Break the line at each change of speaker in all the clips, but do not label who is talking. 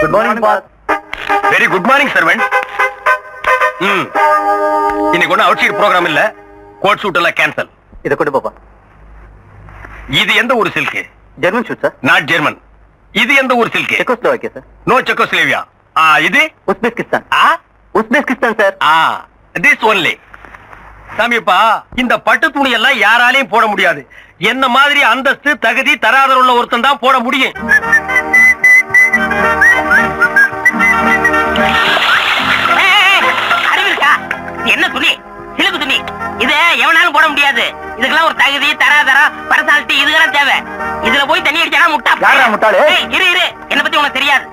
Good morning boss
very good morning servant ம் இன்னைக்கு ஒன்றும் அவுட் சைட் ப்ரோக்ராம் இல்ல. கோட் ஷூட் எல்லாம் கேன்சல்
இதை கொண்டு போப்பா.
இது எந்த ஊர் silk
German suit sir
not German இது எந்த ஊர் silk
Czechoslovakia sir
no Czechoslovakia. ஆ இது?
உஸ்பெஸ்கிஸ்தான்
ஆ?
Uzbekistan sir
ah this only சாமிப்பா இந்த பட்டு துணி எல்லாம் யாராலையும் போட முடியாது. என்ன மாதிரி அந்தஸ்து தகுதி தராதர உள்ள ஒருத்தன் தான் போட முடியும்.
இது என்ன துணி? சிலுக்கு துணி. இது எவனாலும் போட முடியாது. இதுக்கெல்லாம் ஒரு தகுதி தராதரம் பர்சனாலிட்டி இதுக்கெல்லாம் தேவை. இதுல போய் தண்ணி அடிச்சா முட்டா.
யாரா முட்டாளு?
இரு இரு. என்ன பத்தி உனக்கு தெரியாது.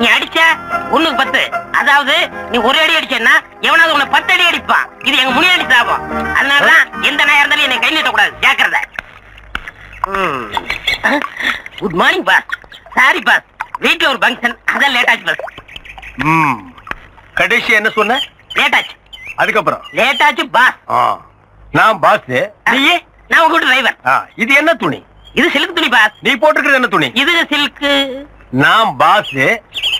நீ அடிச்ச ஒண்ணுக்கு பத்து. அதாவது நீ ஒரு அடி அடிச்சேன்னா எவனாவது உன்னை பத்து அடி அடிப்பான். இது எங்க முனியாண்டி சாபம். அதனாலதான் எந்த நாயா இருந்தாலும் என்னை கை நீட்ட கூடாது ஜாக்கிரதை good morning boss sorry boss வீட்டுல ஒரு ஃபங்க்ஷன் அதான் லேட் ஆச்சு பாஸ்
கடைசி என்ன சொன்ன?
லேட் ஆச்சு.
அதுக்கப்புறம்.
லேட் ஆச்சு பாஸ்
நான் பாஸ்
நீயே நான் உங்க டிரைவர்
இது என்ன துணி?
இது சில்க் துணி பாஸ்
நீ போட்டிருக்கிறது என்ன துணி?
இது சில்க்
நான் பாஸ்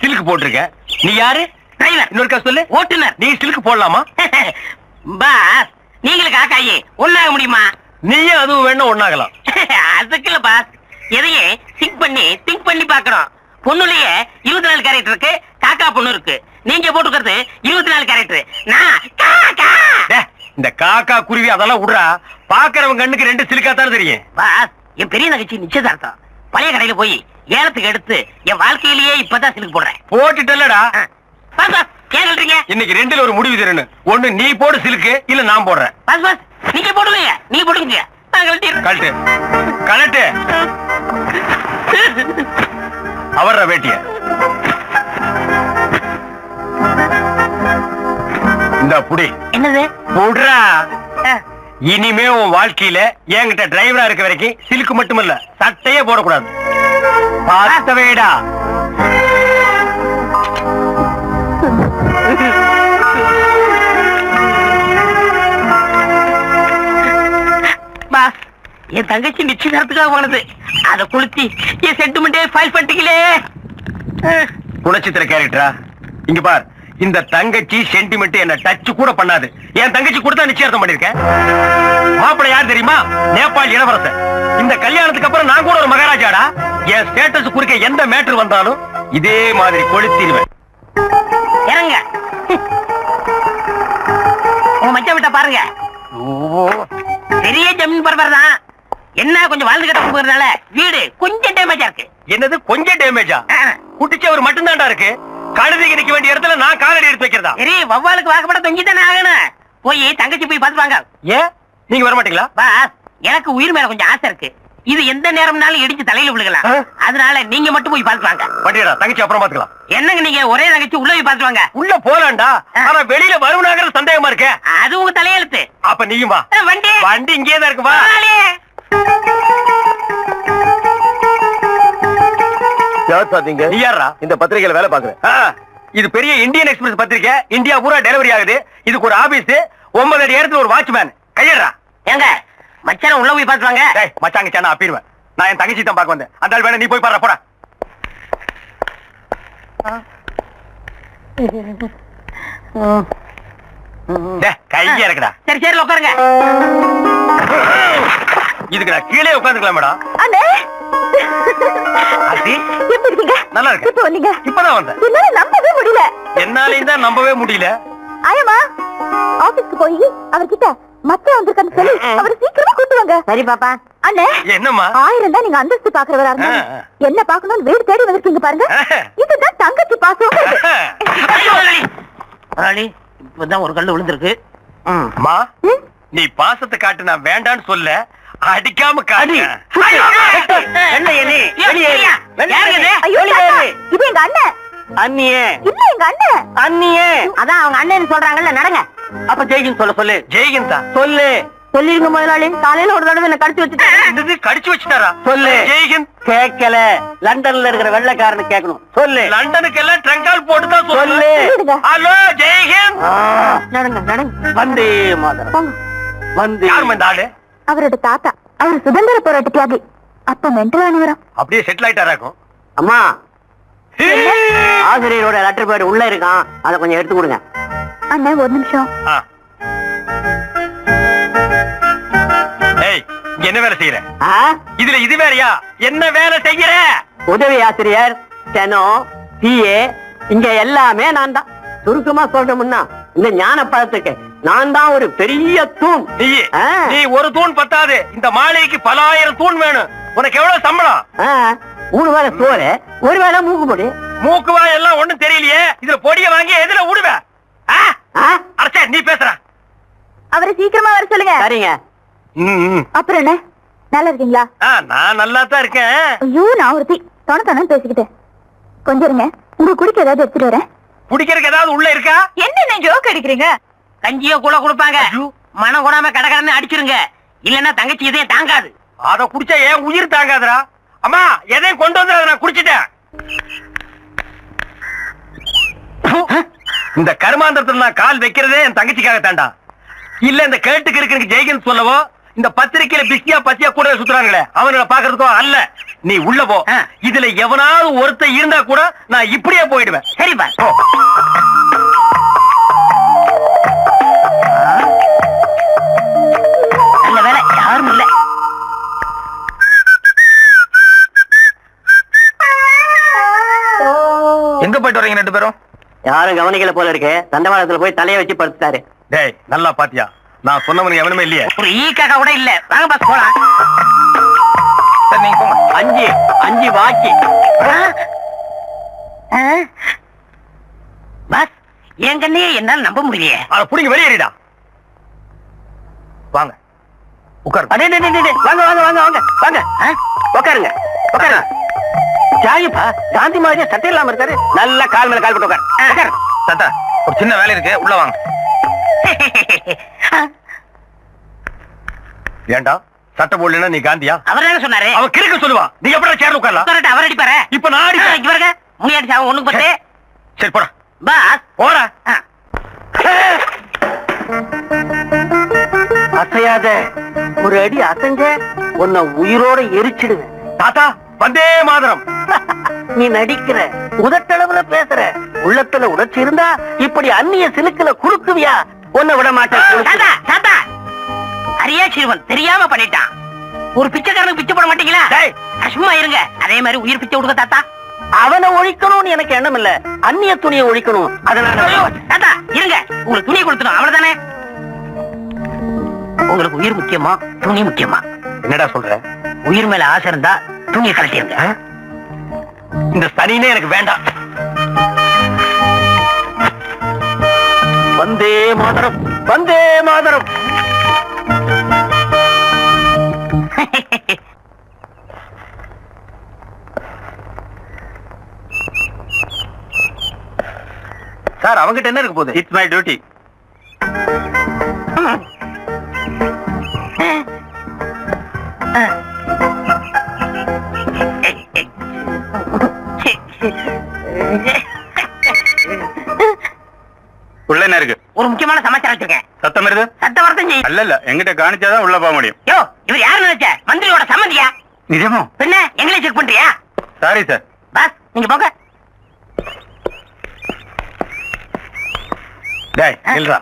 சில்க் போட்டிருக்கேன். நீ யாரு?
டிரைவர்
இன்னொருக்கா சொல்லு.
ஓட்டுநர்.
நீ சில்க் போடலாமா?
பாஸ் நீங்களும் காக்காயி ஒண்ணாக முடியுமா?
நீயும் அதுவும் வேணும் ஒண்ணாகலாம்
அதுக்கு இல்ல பாஸ் எதையே திங்க் பண்ணி திங்க் பண்ணி பாக்குறோம் பொண்ணுலயே இருபத்தி நாலு கேரக்டர் இருக்கு காக்கா பொண்ணு இருக்கு. நீங்க போட்டுக்கிறது இருபத்தி நாலு கேரக்டர். நான்
இந்த காக்கா குருவி அதெல்லாம் விடுறா. பாக்குறவங்க கண்ணுக்கு ரெண்டு சிலுக்கா தானே தெரியும்.
பாஸ் என் பெரிய நகைச்சி நிச்சயதார்த்தம். பழைய கடையில போய் ஏலத்துக்கு எடுத்து என் வாழ்க்கையிலேயே இப்பதான் சிலுக்கு போடுறேன்.
போட்டுட்டல்லடா.
சொல்றீங்க?
இன்னைக்கு ரெண்டுல ஒரு முடிவு தரணும். ஒண்ணு நீ போடு சிலுக்கு இல்ல நான் போடுறேன்.
பாஸ் பாஸ் நீங்க போடுவீங்க. நீங்க போடுங்க.
கழட்டு. கழட்டு. அவர்ற வேட்டிய. இந்த புடி.
என்னது?
புடுறா. இனிமே உன் வாழ்க்கையில என்கிட்ட டிரைவரா இருக்க வரைக்கும் சிலுக்கு மட்டுமல்ல சட்டையே போடக்கூடாது. பார்த்தவேடா
என் தங்கச்சி நிச்சயதார்த்துக்காக போனது. அதை கொளுத்தி என் சென்டிமெண்டே ஃபைல் பண்ணிட்டீங்களே.
குணச்சித்திர கேரக்டரா இங்க பார். இந்த தங்கச்சி சென்டிமெண்ட் என்ன டச் கூட பண்ணாது. என் தங்கச்சி கூட தான் நிச்சயார்த்தம் பண்ணிருக்கேன். மாப்பிள்ளை யார் தெரியுமா? நேபாள் இளவரசன் இந்த கல்யாணத்துக்கு அப்புறம் நான் கூட ஒரு மகாராஜாடா? என் ஸ்டேட்டஸ் குறுக்க எந்த மேட்டர் வந்தாலும் இதே மாதிரி கொளுத்திடுவேன்.
இறங்க. உங்க மச்சான் விட்ட பாருங்க. பெரிய ஜமீன் பரபர் தான் என்ன கொஞ்சம் வாழ்ந்து கட்ட போகிறதுனால வீடு கொஞ்சம் டேமேஜா இருக்கு.
என்னது கொஞ்சம் டேமேஜா. குட்டிச்சவர் மட்டும்தான்டா இருக்கு. கழுதைக்கு நிக்க வேண்டிய இடத்துல நான் காலடி எடுத்து வைக்கிறதா?
சரி வவ்வாலுக்கு வாக்கப்பட தொங்கி தானே ஆகணும். போய் தங்கச்சி போய் பார்த்து வாங்க.
ஏன் நீங்க வர மாட்டீங்களா?
பாஸ் எனக்கு உயிர் மேல கொஞ்சம் ஆசை இருக்கு. இது எந்த நேரம்னாலும் இடிச்சு தலையில விழுகலாம். அதனால நீங்க மட்டும் போய் பார்த்து வாங்க.
வண்டியடா தங்கச்சி அப்புறம் பாத்துக்கலாம்
என்னங்க நீங்க ஒரே தங்கச்சி உள்ள போய் பார்த்து வாங்க.
உள்ள போலாம்டா. ஆனா வெளியில வருவனாங்கிற சந்தேகமா இருக்க.
அது உங்க தலையெழுத்து.
அப்ப நீயும் வா.
வண்டி.
வண்டி இங்கே தான் இருக்கு வா. நீ யாரா
இந்த பத்திரிகையில வேலை பாக்குறேன்
இது பெரிய இந்தியன் எக்ஸ்பிரஸ் பத்திரிக்கை. இந்தியா பூரா டெலிவரி ஆகுது. இதுக்கு ஒரு ஆபீஸ் ஒன்பது அடி இடத்துல ஒரு வாட்ச்மேன் கையடா
ஏங்க மச்சான உள்ள போய் பார்த்து வாங்க
டேய் மச்சாங்க சேனா அப்பிடுவேன் நான் என் தங்கச்சி தான் பார்க்க வந்தேன். அந்த வேணா நீ போய் பாரு போடா. டேய், கையே இருக்குடா
சரி சரி உட்காருங்க.
இதுக்கு நான் கீழே உட்காந்துக்கலாம் மேடம்
அண்ணே!
அது
எப்படி இருக்கீங்க?
நல்லா இருக்கு
இப்ப வந்தீங்க?
இப்பதான் வந்தேன்.
என்னால நம்பவே முடியல.
என்னாலையும் தான் நம்பவே முடியல.
ஆயமா ஆபீஸ்க்கு போய் அவர்கிட்ட மச்சான் வந்திருக்கான்னு சொல்லி அவரை சீக்கிரமா கூட்டு வாங்க. சரி பாப்பா. அண்ணே!
என்னம்மா?
ஆயிரம் தான் நீங்க அந்தஸ்து பாக்குறவரா இருந்தா. என்ன பாக்கணும்னு வீடு தேடி வந்திருக்கீங்க பாருங்க. இதுதான் தங்கச்சி பாசம்.
முதலாளி! இப்பதான் ஒரு கல்லு விழுந்திருக்கு. ம்.
அம்மா நீ பாசத்தை காட்டு நான் வேண்டான்னு சொல்ல. அடிக்காம காட்டு
என்ன. யாருங்க இது?
எங்க அண்ணன்.
அண்ணியே.
இல்ல எங்க அண்ணன்.
அண்ணியே. அதான் அவங்க அண்ணன் சொல்றாங்கல்ல நடங்க. அப்ப ஜெய்கின் சொல்ல சொல்லு.
ஜெய்கந்தா
சொல்லு. சொல்லிருங்க முதலாளி. காலையில ஒரு தடவை என்ன கடிச்சு வச்சுட்டேன்
என்னது? கடிச்சு வச்சுட்டாரா?
சொல்லு.
ஜெய்ஹிந்த்
கேட்கல. லண்டன்ல இருக்கிற வெள்ளைக்காரனு கேட்கணும். சொல்லு.
லண்டனுக்கு எல்லாம் ட்ரங்கால் போட்டு தான் சொல்லு. ஹலோ ஜெய்ஹிந்த்
நடங்க நடங்க. வந்தே மாதரம். வந்து.
யாரும்மா இந்த ஆளு?
அவரோட தாத்தா அவர் சுதந்திர போராட்ட தியாகி அப்ப மென்டல் ஆனவரம்
அப்படியே செட்டில் ஆயிட்டாராக்கும்
அம்மா ஆசிரியரோட லெட்டர் பேட் உள்ள இருக்கான். அதை கொஞ்சம் எடுத்து கொடுங்க.
அண்ணா ஒரு நிமிஷம்.
என்ன வேலை செய்யற?
ஆ?
இதுல இது வேறயா என்ன வேலை செய்யற?
உதவி ஆசிரியர் ஸ்டெனோ பிஏ இங்க எல்லாமே நான் தான் சுருக்கமா சொல்லணும்னா இந்த ஞான பழத்துக்கு நான் தான் ஒரு பெரிய தூண்.
நீ ஒரு தூண் பத்தாது. இந்த மாளிகைக்கு பல ஆயிரம் தூண் வேணும். உனக்கு எவ்வளவு சம்பளம்?
ஆ, மூணு வேளை சோறு ஒரு வேளை மூக்கு பொடி.
மூக்கு வாய் எல்லாம் ஒண்ணும் தெரியலையே. இதுல பொடிய வாங்கி எதுல விடுவ? அரைச்சே நீ பேசுற.
அவரை சீக்கிரமா வர சொல்லுங்க.
சரிங்க.
அப்புறம் என்ன? நல்லா இருக்கீங்களா?
நான் நல்லா தான் இருக்கேன்.
ஐயோ நான் ஒருத்தி தொண தொணன்னு பேசிக்கிட்டேன். கொஞ்சம் இருங்க. உங்க குடிக்க ஏதாவது எடுத்துட்டு வரேன்.
குடிக்கிறதுக்கு ஏதாவது உள்ள இருக்கா?
என்ன ஜோக் அடிக்கிறீங்க?
கஞ்சியோ கூட கொடுப்பாங்க. மனம் கூடாம கடகடன்னு அடிச்சிருங்க. இல்லன்னா தங்கச்சி இதே தாங்காது.
அத குடிச்சா ஏன் உயிர் தாங்காதுடா. அம்மா எதையும் கொண்டு வந்து அதை நான் குடிச்சிட்டேன். இந்த கருமாந்திரத்துல நான் கால் வைக்கிறதே என் தங்கச்சிக்காக தாண்டா இல்ல இந்த கேட்டுக்கு இருக்கிற ஜெய்கன் சொல்லவோ இந்த பத்திரிக்கையில பிஸியா பத்தியா கூட சுத்துறாங்களே அவங்கள பாக்குறதுக்கோ அல்ல. நீ உள்ள போ. இதுல எவனாவது ஒருத்த இருந்தா கூட நான் இப்படியே போயிடுவேன்.
சரிப்பா வேலை யாரும் இல்ல.
எங்க போயிட்டு வரீங்க ரெண்டு பேரும்?
யாரும் கவனிக்கல போல இருக்கு. தண்டவாளத்துல போய் தலைய வச்சு படுத்துட்டாரு.
டேய் நல்லா பாத்தியா? நான் சொன்னவனுக்கு எவனுமே இல்லையே.
ஒரு ஈக்காக கூட இல்ல. வாங்க பாஸ் போலாம்.
சரி நீங்க போங்க.
அஞ்சு அஞ்சு பாக்கி பாஸ் என் கண்ணையே என்னால நம்ப முடியலையே.
அதை புடிங்க வெளியேறிடா. வாங்க. உட்காரு.
அடே, டே, டே, வாங்க வாங்க வாங்க வாங்க வாங்க? உட்காருங்க உட்காருங்க. ஜாயிப்பா காந்தி மாதிரியே சட்டை இல்லாம இருக்காரு. நல்லா கால் மேல கால் போட்டு உட்காரு. உட்காரு.
தாத்தா ஒரு சின்ன வேலை இருக்கு உள்ள வாங்க. ஏண்டா? சட்டை போடலன்னா நீ காந்தியா?
அவர் என்ன சொன்னாரு.
அவன் கிறுக்க சொல்லுவா. நீ எப்படி சேர்ல உட்காரலாம்?
உட்காரட்டு அவர் அடிப்பாரு.
இப்ப நான் அடிப்பேன்.
இங்க பாருங்க. முனி அடிச்சா ஒண்ணுக்கு பத்து.
சரி போடா.
பாஸ்.
போடா.
அசையாத ஒரு அடி அசைஞ்ச உன்னை உயிரோட எரிச்சிடுவேன்.
தாத்தா வந்தே மாதரம்.
நீ நடிக்கிற உதட்டளவுல பேசுற உள்ளத்துல உணர்ச்சி இருந்தா இப்படி அந்நிய சிலுக்குல குறுக்குவியா? உன்னை விட மாட்டேன்
அரியா சிறுவன் தெரியாம பண்ணிட்டான். ஒரு பிச்சைக்காரனுக்கு பிச்சை போட மாட்டீங்களா. சும்மா இருங்க. அதே மாதிரி உயிர் பிச்சை கொடுங்க தாத்தா.
அவனை ஒழிக்கணும்னு எனக்கு எண்ணம் இல்ல அந்நிய துணியை ஒழிக்கணும். அதனால
தாத்தா இருங்க. உங்களுக்கு துணி கொடுத்துடும் அவ்வளவுதானே? உங்களுக்கு உயிர் முக்கியமா? துணி முக்கியமா?
என்னடா சொல்ற?
உயிர் மேல ஆசை இருந்தா துணியை கழட்டிருங்க.
இந்த சனினே எனக்கு வேண்டாம்.
வந்தே மாதரம் வந்தே மாதரம்.
சார் அவங்கிட்ட என்ன இருக்கு போகுது? It's my. டியூட்டி உள்ள என்ன இருக்கு?
ஒரு முக்கியமான சமாச்சாரம் வச்சிருக்கேன்.
சத்தம் வருது?
சத்த வரத்தம் செய்யும்
அல்ல இல்ல எங்கிட்ட காணிச்சாதான் உள்ள போக முடியும்.
யோ இவர் யாரு நினைச்ச? மந்திரியோட சம்மந்தியா
நிஜமோ?
பின்ன எங்களே செக் பண்றியா?
சாரி சார்
பாஸ் நீங்க போங்க.
டேய் இல்லடா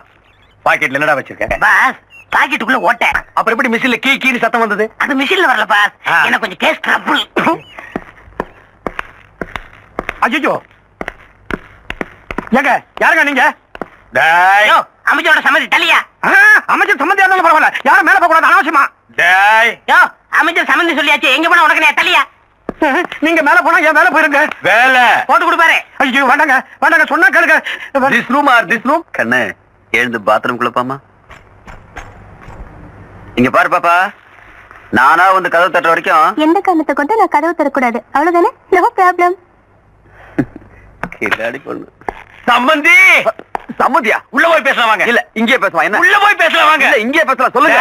பாக்கெட்ல என்னடா வச்சிருக்க?
பாஸ் பாக்கெட்டுக்குள்ள ஓட்ட
அப்புறம் எப்படி மிஷின்ல கீ கீனு சத்தம் வந்தது?
அது மிஷின்ல வரல பாஸ்
ஆ.
எனக்கு கொஞ்சம் கேஸ் ட்ரபிள்
அஜிஜோ ஏங்க யாருங்க நீங்க? டேய்.
யோ அமைச்சரோட சம்மதி
ஆ, அமைச்சர் சம்பந்தியா இருந்தாலும் பரவாயில்ல. யாரும் மேல போக கூடாது அனாவசியமா. டேய்.
யோ அமைச்சர் சம்மந்தி சொல்லியாச்சு. எங்க போனா உனக்கு தள்ளியா?
நீங்க மேல போனா என் மேல போயிருங்க. வேலை.
போட்டு கொடுப்பாரு.
ஐயோ வேண்டாங்க வேண்டாங்க சொன்னா கேளுங்க. This room or this room
கண்ணு எழுந்து பாத்ரூம் குழப்பாமா இங்க பாரு பாப்பா. நானா வந்து கதவு தட்டுற வரைக்கும்
எந்த காரணத்தை கொண்டு நான் கதவு தரக்கூடாது அவ்வளவுதானே? நோ ப்ராப்ளம்
கில்லாடி பொண்ணு
சம்பந்தி!
சம்மதியா
உள்ள போய் பேசலாம் வாங்க.
இல்ல இங்கே பேசலாம் என்ன?
உள்ள போய் பேசலாம் வாங்க.
இல்ல இங்கே பேசலாம் சொல்லுங்க.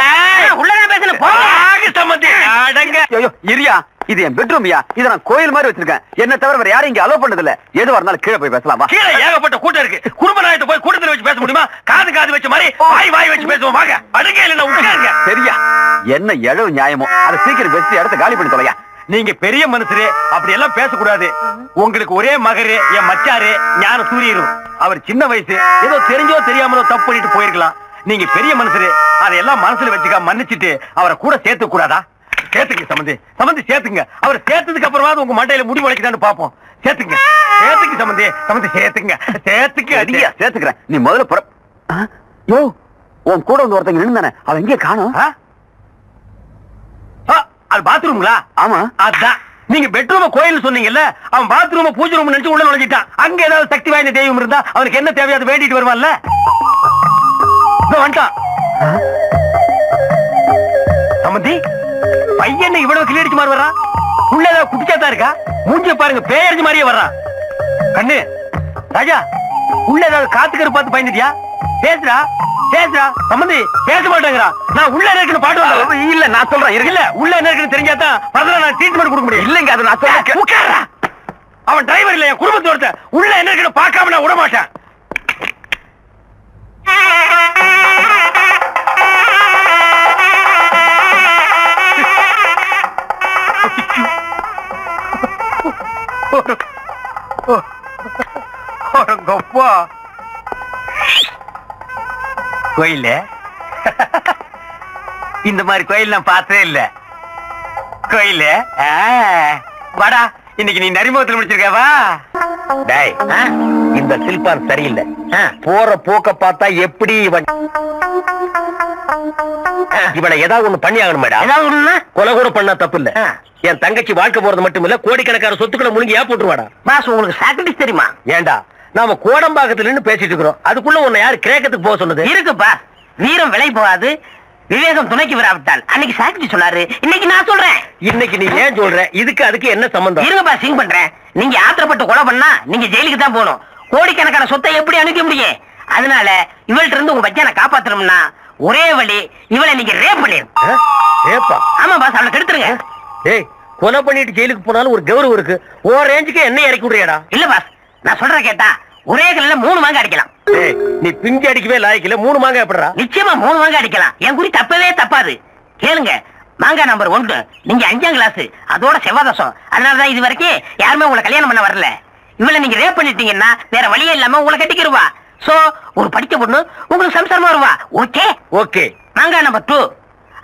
உள்ளதான் பேசணும் போங்க
சம்பந்தி அடங்க.
ஐயோ இரியா இது என் பெட்ரூம்யா இத நான் கோயில் மாதிரி வச்சிருக்கேன். என்ன தவிர வேற யாரும் இங்க அலோவ் பண்ணது இல்ல எதுவா இருந்தாலும் கீழே போய் பேசலாமா
கீழே ஏகப்பட்ட கூட்டம் இருக்கு. குடும்ப நாயத்தை போய் கூட்டத்துல வச்சு பேச முடியுமா? காது காது வச்ச மாதிரி வாய் வாய் வச்சு பேசுவோம் வாங்க. அடுங்க இல்ல உட்காருங்க.
சரியா என்ன எழவு நியாயமோ? அதை சீக்கிரம் பேசி இடத்த காலி பண்ணி தொலையா?
நீங்க பெரிய மனுஷரு அப்படி எல்லாம் பேசக்கூடாது. உங்களுக்கு ஒரே மகரு என் மச்சாரு ஞான சூரியரும். அவர் சின்ன வயசு ஏதோ தெரிஞ்சோ தெரியாமலோ தப்பு பண்ணிட்டு போயிருக்கலாம். நீங்க பெரிய மனுஷரு அதையெல்லாம் மனசுல வச்சுக்க மன்னிச்சிட்டு அவரை கூட சேர்த்து கூடாதா? சேர்த்துங்க சம்பந்தி. சம்பந்தி சேர்த்துங்க. அவர் சேர்த்ததுக்கு அப்புறமாவது உங்க மண்டையில முடி முளைக்குதான்னு பாப்போம் சேர்த்துங்க. சேர்த்துங்க சம்பந்தி. சம்பந்தி சேர்த்துங்க. சேர்த்துக்கு.
அடியா சேர்த்துக்கிறேன். நீ முதல்ல புற யோ உன் கூட வந்து ஒருத்தங்க நின்னுதானே? அவன் எங்கே காணோம்.
அது பாத்ரூம்ங்களா?
ஆமா.
அதான். நீங்க பெட்ரூம கோயில் சொன்னீங்கல்ல அவன் பாத்ரூம பூஜை ரூம் நினைச்சு உள்ள நுழைஞ்சிட்டான். அங்க ஏதாவது சக்தி வாய்ந்த தெய்வம் இருந்தா அவனுக்கு என்ன தேவையோ அதை வேண்டிட்டு வருவான்ல? வந்துட்டான். சமந்தி பையன் இவ்வளவு கிளியடிச்சு மாதிரி வர்றான் உள்ள ஏதாவது குட்டிச்சாத்தா இருக்கா? மூஞ்சிய பாருங்க பேயறிஞ்சு மாதிரியே வர்றான் கண்ணு ராஜா உள்ள ஏதாவது காத்துக்கரு பார்த்து பயந்துட்டியா? பேசுடா பேசுடா சம்பந்தி பேச மாட்டேங்கிறா நான் உள்ள இருக்குன்னு பாட்டு வந்தேன்
இல்ல நான் சொல்றேன் இருக்கு
இல்ல உள்ள என்ன இருக்குன்னு தெரிஞ்சாதான் பதிலா நான் ட்ரீட்மெண்ட் கொடுக்க முடியும்
இல்லைங்க அது நான் சொல்றேன்
அவன் டிரைவர் இல்ல என் குடும்பத்தோட உள்ள என்ன இருக்குன்னு பார்க்காம நான் விட மாட்டேன் கோயில்ல இந்த மாதிரி கோயில் நான் பார்த்ததே இல்ல. கோயில்ல ஆ, வாடா இன்னைக்கு நீ நரிமுகத்தில் முடிச்சிருக்க வா. டேய் இந்த சில்பான் சரியில்லை. போற போக்க பார்த்தா எப்படி இவன் இவனை ஏதாவது ஒண்ணு பண்ணி ஆகணும் மேடம்.
ஏதாவது
கொலை கூட பண்ணா தப்பு இல்ல என் தங்கச்சி வாழ்க்கை போறது மட்டும் இல்ல கோடிக்கணக்கான சொத்துக்களை முழுங்கி ஏன் போட்டுருவாடா.
பாஸ் உங்களுக்கு சாக்ரிட்டிஸ் தெரியுமா?
ஏண்டா? நாம கோடம்பாக்கத்துல நின்னு பேசிட்டு இருக்கிறோம். அதுக்குள்ள உன்னை யாரு கிரேக்கத்துக்கு போக சொன்னது?
இருக்குப்பா. வீரம் விலை போகாது. விவேகம் துணைக்கு வராவிட்டால் அன்னைக்கு சாக்ரிட்டி சொன்னாரு. இன்னைக்கு நான் சொல்றேன்.
இன்னைக்கு நீ ஏன் சொல்ற? இதுக்கு அதுக்கு என்ன சம்பந்தம்?
இருங்கப்பா சிங் பண்றேன். நீங்க ஆத்திரப்பட்டு கொலை பண்ணா நீங்க ஜெயிலுக்கு தான் போகணும். கோடிக்கணக்கான சொத்தை எப்படி அனுப்ப முடியும்? அதனால இவள்கிட்ட இருந்து உங்க பச்சனை காப்பாத்தணும்னா ஒரே வழி இவளை நீங்க ரேப் பண்ணிருங்க. ஆமா பாஸ் அவளை கெடுத்துருங்க.
ஏய் கொலை பண்ணிட்டு ஜெயிலுக்கு போனாலும் ஒரு கௌரவம் இருக்கு. ஓ ரேஞ்சுக்கு என்ன இறக்கி விடுறியாடா?
இல்ல பாஸ் நான் சொல்ற கேட்டா ஒரே கல்ல மூணு மாங்க அடிக்கலாம்.
நீ பிஞ்சு அடிக்கவே லாய்க்கல மூணு மாங்க எப்படிடா
நிச்சயமா மூணு மாங்க அடிக்கலாம். என் குறி தப்பவே தப்பாது. கேளுங்க மாங்கா நம்பர் ஒன்று. நீங்க அஞ்சாம் கிளாஸ் அதோட செவ்வாதசம் அதனாலதான் இது வரைக்கும் யாருமே உங்களை கல்யாணம் பண்ண வரல. இவளை நீங்க ரேப் பண்ணிட்டீங்கன்னா வேற வழியே இல்லாம உங்களை கட்டிக்கிருவா. சோ ஒரு படிச்ச பொண்ணு உங்களுக்கு சம்சாரமா வருவா. ஓகே
ஓகே
மாங்கா நம்பர் டூ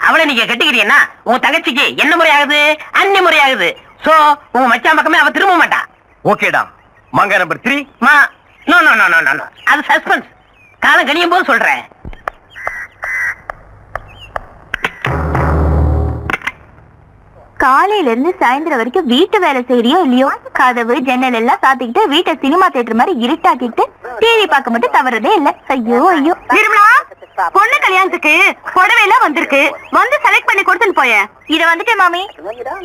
அவளை நீங்க கட்டிக்கிறீங்கன்னா உங்க தங்கச்சிக்கு என்ன முறை ஆகுது? அந்நிய முறை ஆகுது. சோ உங்க மச்சான் பக்கமே அவ திரும்ப மாட்டா.
ஓகேடா மாங்க நம்பர் த்ரீ
மா no no no no no அது சஸ்பென்ஸ் காலம் கழியும் போது சொல்றேன்.
காலையில இருந்து சாயந்தரம் வரைக்கும் வீட்டு வேலை செய்யறியோ இல்லையோ கதவு ஜன்னல் எல்லாம் சாத்திக்கிட்டு வீட்டை சினிமா தியேட்டர் மாதிரி இருட்டாக்கிட்டு டிவி பார்க்க மட்டும் தவறதே இல்ல. ஐயோ ஐயோ. நிர்மலா பொண்ணு கல்யாணத்துக்கு புடவை எல்லாம் வந்திருக்கு. வந்து செலக்ட் பண்ணி கொடுத்துன்னு போய இத வந்துட்டேன் மாமி.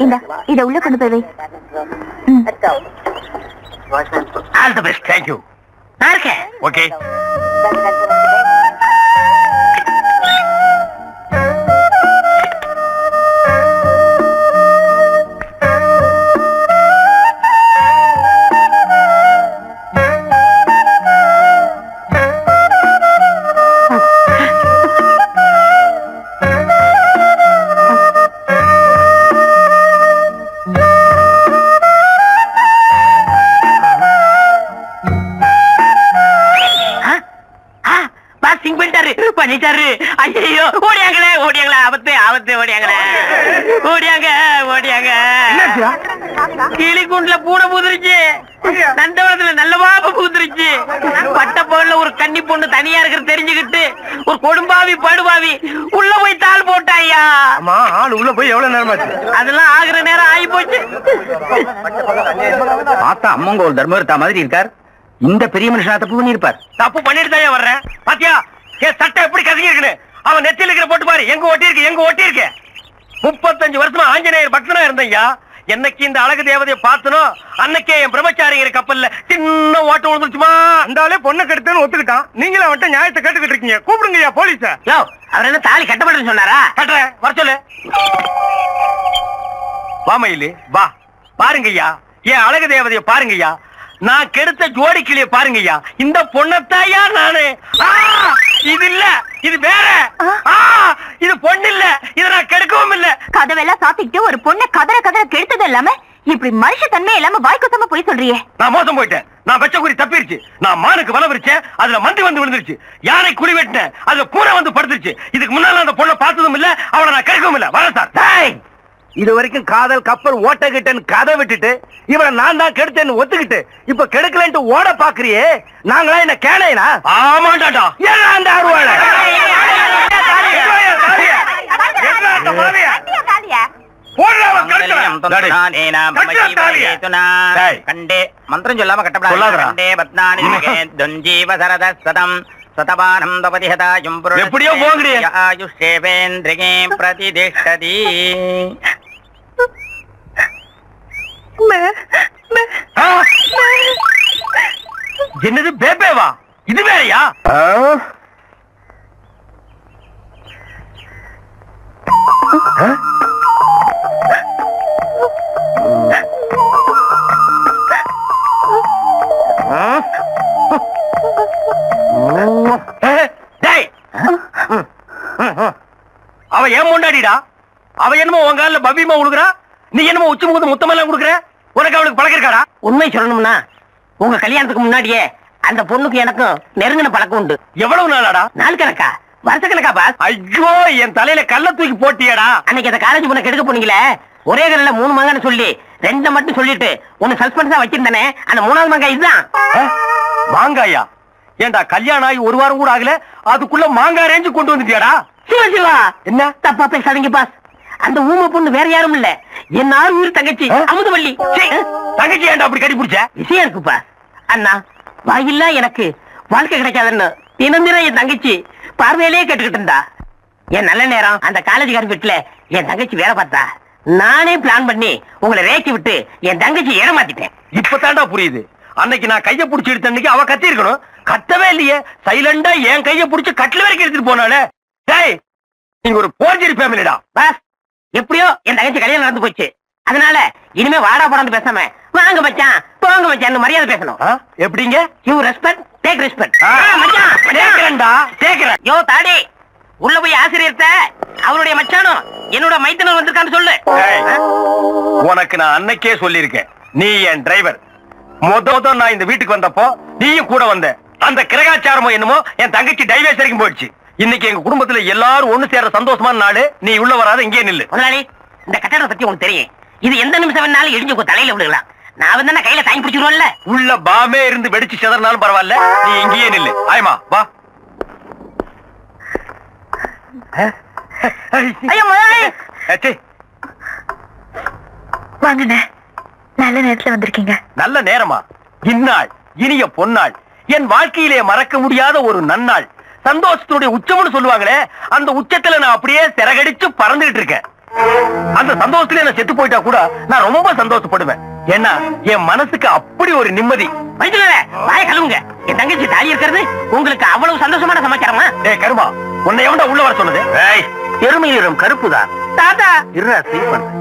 இந்த இத உள்ள கொண்டு போய்.
ஆல் தி பெஸ்ட் நான் இருக்கேன்
ஓகே
ஐயோ ஓடியாங்களே ஓடியாங்களே ஆபத்து ஆபத்து ஓடியாங்களே. ஓடியாங்க ஓடியாங்க. கிளிக்குண்டுல பூனை பூந்துருச்சு. நந்தவனத்துல நல்ல பாப்ப பூந்துருச்சு. பட்ட பொருள்ல ஒரு கன்னி பொண்ணு தனியா இருக்கிற தெரிஞ்சுக்கிட்டு ஒரு கொடும்பாவி படுபாவி உள்ள போய் தாள் போட்டாயா
ஆமா ஆள் உள்ள போய் எவ்வளவு நேரமாச்சு?
அதெல்லாம் ஆகுற நேரம் ஆகி போச்சு
பார்த்தா அம்மங்கோல் தர்மகர்த்தா மாதிரி இருக்கார். இந்த பெரிய மனுஷனா தப்பு பண்ணிருப்பார்
தப்பு பண்ணிட்டு தான் வர்றேன். பாத்தியா என் சட்டை எப்படி கசங்கி இருக்குன்னு? அவன் நெத்தியில் இருக்கிற போட்டு பாரு. எங்க ஒட்டி இருக்கு எங்க ஒட்டி இருக்கு முப்பத்தஞ்சு வருஷமா ஆஞ்சநேயர் பக்தனா இருந்தையா என்னைக்கு இந்த அழகு தேவதையை பார்த்தனோ அன்னைக்கே என் பிரம்மச்சாரிங்கிற கப்பல்ல சின்ன ஓட்ட விழுந்துச்சுமா ஆளே பொண்ணை கெடுத்தேன்னு ஒத்துக்கிட்டான். நீங்களும் அவன்கிட்ட நியாயத்தை கேட்டுக்கிட்டு இருக்கீங்க. கூப்பிடுங்கய்யா போலீஸ.
யோ அவர் என்ன தாலி கட்டப்படுன்னு சொன்னாரா?
கட்டுறேன். வர சொல்லு. வா மயிலு. வா. பாருங்கய்யா. என் அழகு தேவதைய பாருங்கய்யா. நான் கெடுத்த ஜோடி கிளிய பாருங்கய்யா. இந்த பொண்ணத்தாயா நானு. இது இல்ல. இது வேற. இது பொண்ணு இல்ல. இத நான் கெடுக்கவும் இல்ல.
கதவெல்லாம் சாத்திக்கிட்டு ஒரு பொண்ணை கதற கதற கெடுத்தது இல்லாம இப்படி மனுஷ தன்மை இல்லாம வாய்க்குசமா போய் சொல்றியே.
நான் மோசம் போயிட்டேன். நான் வச்ச குறி தப்பிருச்சு. நான் மானுக்கு வலை விரிச்சேன். அதுல மந்தி வந்து விழுந்துருச்சு. யானை குழி வெட்டினேன். அதுல பூனை வந்து படுத்துருச்சு. இதுக்கு முன்னால அந்த பொண்ணை பார்த்ததும் இல்ல. அவளை நான் கெடுக்கவும் இல்ல. வரேன் சார்.
இது வரைக்கும் காதல் கப்பல் ஓட்டகிட்டேன்னு கதை விட்டுட்டு இவனை நான் தான் கெடுத்தேன்னு ஒத்துக்கிட்டு இப்ப கெடுக்கலன்ட்டு ஓட பாக்குறியே நாங்களா என்ன கேளையனா
ஆமாண்டாடா
ஏன் அந்த அருவாள
கண்டே மந்திரம் சொல்லாம
சொல்லாதடா.
கண்டே பத்னானி துஞ்சீவ சரத சதம் சதபானம் தபதிஹதாயும்
எப்படியோ போங்கடி.
ஆயுஷேவேந்திரிகே பிரதிதிஷ்டதி
என்னது பேபேவா இது வேறயா? அவ ஏன் முண்டாடிடா? அவ என்னமோ உன் காலில பவ்யமா உழுகுறா? நீ என்னமோ உச்சி முகத்து முத்தமெல்லாம் கொடுக்குற? உனக்கு அவளுக்கு பழகிருக்காடா?
உண்மை சொல்லணும்னா உங்க கல்யாணத்துக்கு முன்னாடியே அந்த பொண்ணுக்கு எனக்கும் நெருங்கின பழக்கம் உண்டு.
எவ்வளவு நாளாடா?
நாள் கணக்கா? வருஷ கணக்கா பாஸ்.
ஐயோ என் தலையில கல்ல தூக்கி போட்டியடா.
அன்னைக்கு அந்த காலேஜ் பொண்ணை கெடுக்க போனீங்களே? ஒரே கல்ல மூணு மங்கன்னு சொல்லி ரெண்ட மட்டும் சொல்லிட்டு ஒன்னு சஸ்பென்ஸா வச்சிருந்தானே அந்த மூணாவது மங்க இதுதான்.
மாங்காயா? ஏன்டா கல்யாணம் ஆகி ஒரு வாரம் கூட ஆகல அதுக்குள்ள மாங்காய் ரேஞ்சு கொண்டு வந்துட்டியாடா?
சிவா சிவா.
என்ன?
தப்பா பேசாதீங்க பாஸ். அந்த ஊமை பொண்ணு வேற யாரும் இல்ல. என் ஆறு உயிர் தங்கச்சி? அமுதவள்ளி
தங்கச்சி ஏன்டா அப்படி கட்டி பிடிச்ச?
விஷயம் இருக்கு பாஸ் அண்ணா வாயில்லா எனக்கு. வாழ்க்கை கிடைக்காதுன்னு தினம் தினம் என் தங்கச்சி பார்வையிலே கேட்டுக்கிட்டு இருந்தா. என் நல்ல நேரம் அந்த காலேஜ்கார வீட்டுல என் தங்கச்சி வேலை பார்த்தா. நானே பிளான் பண்ணி உங்களை ரேக்கி விட்டு என் தங்கச்சி ஏமாத்திட்டேன்.
இப்பதான்டா புரியுது. அன்னைக்கு நான் கைய புடிச்சு எடுத்த அன்னைக்கு அவ கத்தி இருக்கணும் கத்தவே இல்லையே. சைலண்டா என் கைய புடிச்சு கட்டில வரைக்கும் எடுத்துட்டு போனாலே டேய் நீங்க ஒரு போர்ஜரி ஃபேமிலிடா
பாஸ். எப்படியோ என் தங்கச்சி கல்யாணம் நடந்து போச்சு. அதனால இனிமே வாடா போடான்னு பேசாம வாங்க மச்சான் போங்க மச்சான் மரியாதை பேசணும்.
எப்படிங்க?
யூ ரெஸ்பெக்ட் டேக் ரெஸ்பெக்ட் மச்சான்.
கேக்குறேன்டா கேக்குறேன்
யோ தாடி உள்ள போய் ஆசிரியர்ட்ட அவருடைய மச்சானும் என்னோட மைத்தனர் வந்திருக்கான்னு சொல்லு.
உனக்கு நான் அன்னைக்கே சொல்லியிருக்கேன். நீ என் டிரைவர் மொத மொத நான் இந்த வீட்டுக்கு வந்தப்போ நீயும் கூட வந்த. அந்த கிரகாச்சாரமோ என்னமோ என் தங்கச்சி டைவேஸ் வரைக்கும் போயிடுச்சு. இன்னைக்கு எங்க குடும்பத்துல எல்லாரும் ஒண்ணு சேர சந்தோஷமான நாடு நீ உள்ள வராத இங்கே நில்லு.
முதலாளி இந்த கட்டடத்தை பத்தி உங்களுக்கு தெரியும். இது எந்த நிமிஷம் வேணாலும் இடிஞ்சு உங்க தலையில விழுகலாம். நான் வந்து கையில தாங்கி பிடிச்சிருவோம்ல
உள்ள பாமே இருந்து வெடிச்சு சிதறினாலும் பரவாயில்ல. நீ இங்கேயே நில்லு. ஆயமா வா.
வாங்கண்ணே. நல்ல நேரத்துல வந்திருக்கீங்க.
நல்ல நேரமா? இந்நாள் இனிய பொன்னாள். என் வாழ்க்கையிலே மறக்க முடியாத ஒரு நன்னாள். சந்தோஷத்தினுடைய உச்சம்னு சொல்லுவாங்களே அந்த உச்சத்துல நான் அப்படியே சிறகடிச்சு பறந்துகிட்டு இருக்கேன். அந்த சந்தோஷத்துல நான் செத்து போயிட்டா கூட நான் ரொம்ப சந்தோஷப்படுவேன். ஏன்னா என் மனசுக்கு அப்படி ஒரு நிம்மதி.
வாய கழுவுங்க. என் தங்கச்சி தாலி இருக்கிறது உங்களுக்கு அவ்வளவு சந்தோஷமான சமாச்சாரமா?
டேய் கருமா உன்னை எவன்டா உள்ள வர சொன்னது?
எருமை நிறம் கருப்புதான்.
தாத்தா.
இருடா பண்றேன்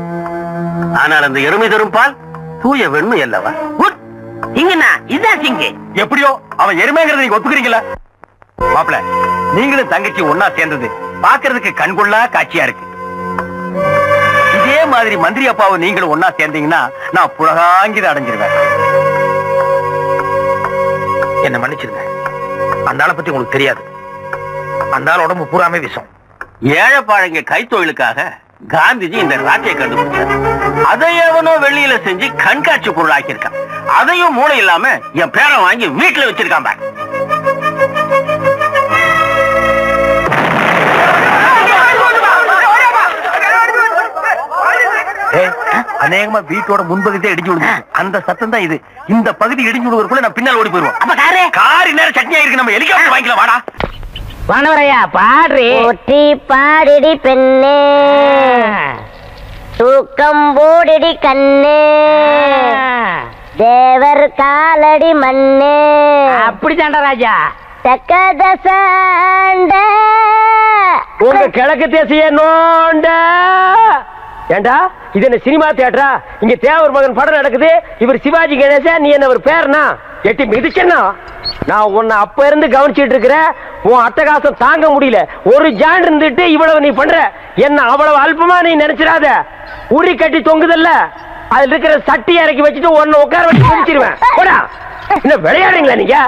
ஆனால் அந்த எருமை தரும் பால் தூய வெண்மை அல்லவா?
குட். இங்கண்ணா இதுதான் சிங்கு.
எப்படியோ அவன் எருமைங்கிறத நீங்க ஒத்துக்கிறீங்களா? மாப்பிள நீங்களும் தங்கச்சி ஒன்னா சேர்ந்தது பாக்குறதுக்கு கண்கொள்ளா காட்சியா இருக்கு. இதே மாதிரி மந்திரி அப்பாவும் நீங்களும் ஒன்னா சேர்ந்தீங்கன்னா நான் புலகாங்கித அடைஞ்சிருவேன்.
என்ன மன்னிச்சிருங்க. அந்த ஆளை பத்தி உங்களுக்கு தெரியாது. அந்த ஆள் உடம்பு பூராமே விஷம். ஏழைப்பாழங்க கைத்தொழிலுக்காக காந்திஜி இந்த ராட்டியை கண்டுபிடிச்சார். அதை எவனோ வெளியில செஞ்சு கண்காட்சி பொருள் ஆக்கியிருக்கான் அதையும் மூளை இல்லாம என் பேரை வாங்கி வீட்டுல வச்சிருக்கான் பாரு.
அநேகமா வீட்டோட முன்பகுதியே இடிஞ்சு விடுது அந்த சத்தம் தான் இது. இந்த பகுதி இடிஞ்சு விடுவதற்குள்ள நான் பின்னால் ஓடி போயிருவோம்
அப்ப காரு.
காரி நேரம் சட்னி ஆயிருக்கு. நம்ம ஹெலிகாப்டர் வாங்கிக்கலாம். வாடா.
வானவரையா பாடுறி.
போற்றி பாடிடி பெண்ணே. தூக்கம் போடிடி கண்ணே. தேவர் காலடி மண்ணே.
அப்படித்தாண்டா ராஜா.
தக்கதசாண்ட
உங்க கிழக்கு தேசிய நோண்ட. ஏண்டா? இது என்ன சினிமா தியேட்டரா? இங்க தேவர் மகன் படம் நடக்குது. இவர் சிவாஜி கணேசா நீ என்ன ஒரு பேர்னா? எட்டி மிதிச்சனா நான் உன்னை அப்ப இருந்து கவனிச்சிட்டு இருக்கிறேன்
உன் அட்டகாசம் தாங்க முடியல. ஒரு ஜான் இருந்துட்டு இவ்வளவு நீ பண்ற. என்ன அவ்வளவு அல்பமா நீ நினைச்சிடாத? உரி கட்டி தொங்குதல்ல. அதுல இருக்கிற சட்டி இறக்கி வச்சுட்டு உன்னை உட்கார வச்சு முடிச்சிருவேன் போடா. என்ன விளையாடுறீங்களா நீங்க?